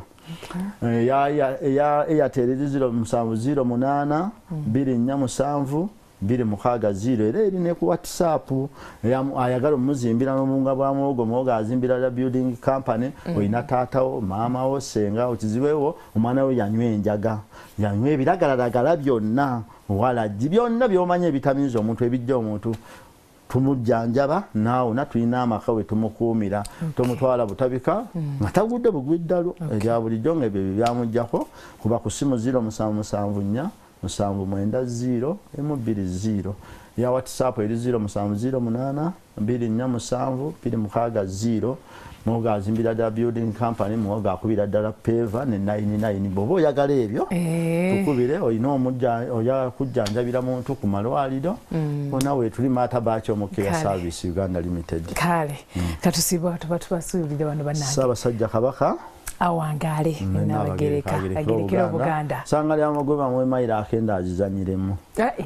eya airtel eri 0 musanvu 0 munaana bbiri nnya musanvu bbiri mukaaga 0 era eri ne ku whatsapp ayagala omuzimbira n'obunga bwa muwogo muwogo azimbira la building company olina taatawo maamawo senga okizibewo omwana we yanywa enjaga. Yanywa ebiragalalagala byonna walagi byonna byomanya ebitamiiza omuntu ebijja omuntu. Tumujjanjaba naawona tulina amaka we tumukuumira. Tomutwala butabika nga tagudde bugwiddalo ebya bulijjo nga ebyo byebyamujjako kuba ku simu 0 musanvu musanvu nnya musanvu mwenda 0 emu bbiri 0 ya whatsapp eri 0 musanvu 0 munaana bbiri nnya musanvu bbiri mukaaga 0 muwoga azimbira ddala building company muwoga akubira ddala peva ne 99 bw'oba oyagala ebyo tukubire olina omujja oya kujjanjabira muntu ku malwaliro. Bona wetuli maata baki omukira Kale. service uganda limited. Kale. Katusiba tuba tubasuubirire wano bannange. Ssaabasajja kabaka awangaale nabagereka agerekera obuganda. Sanga lyamagwe bamwe mayiro akenda agizanyiremu Ah, eh.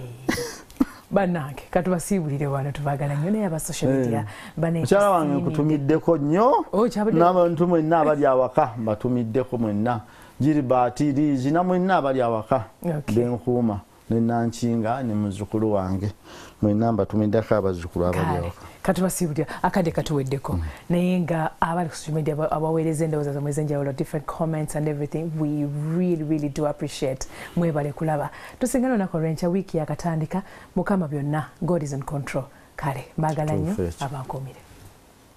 bannange katubasiibulire wano tubagala nnyo naye aba social media mukyala wange nkutumiddeko nnyo. Oh, n'abantu mwenna abali awaka mbatumiddeko mwenna. Giribaati liizina mwenna abali awaka. Benkuuma nenankinga ne muzzukulu wange. Mwenna mbatumiddeko abazzukulu abali Kale, awaka katubasiibulira akadde katuweddeko naye nga abali ku social media aba- abaweereza endowooza zamwe ez'enjawulo different comments and everything. We really really do appreciate mwebale kulaba. Tusingana olunaku olwenkya wiiki yakatandika mukama byonna god is in control. Kale mbagala nnyo abankuumire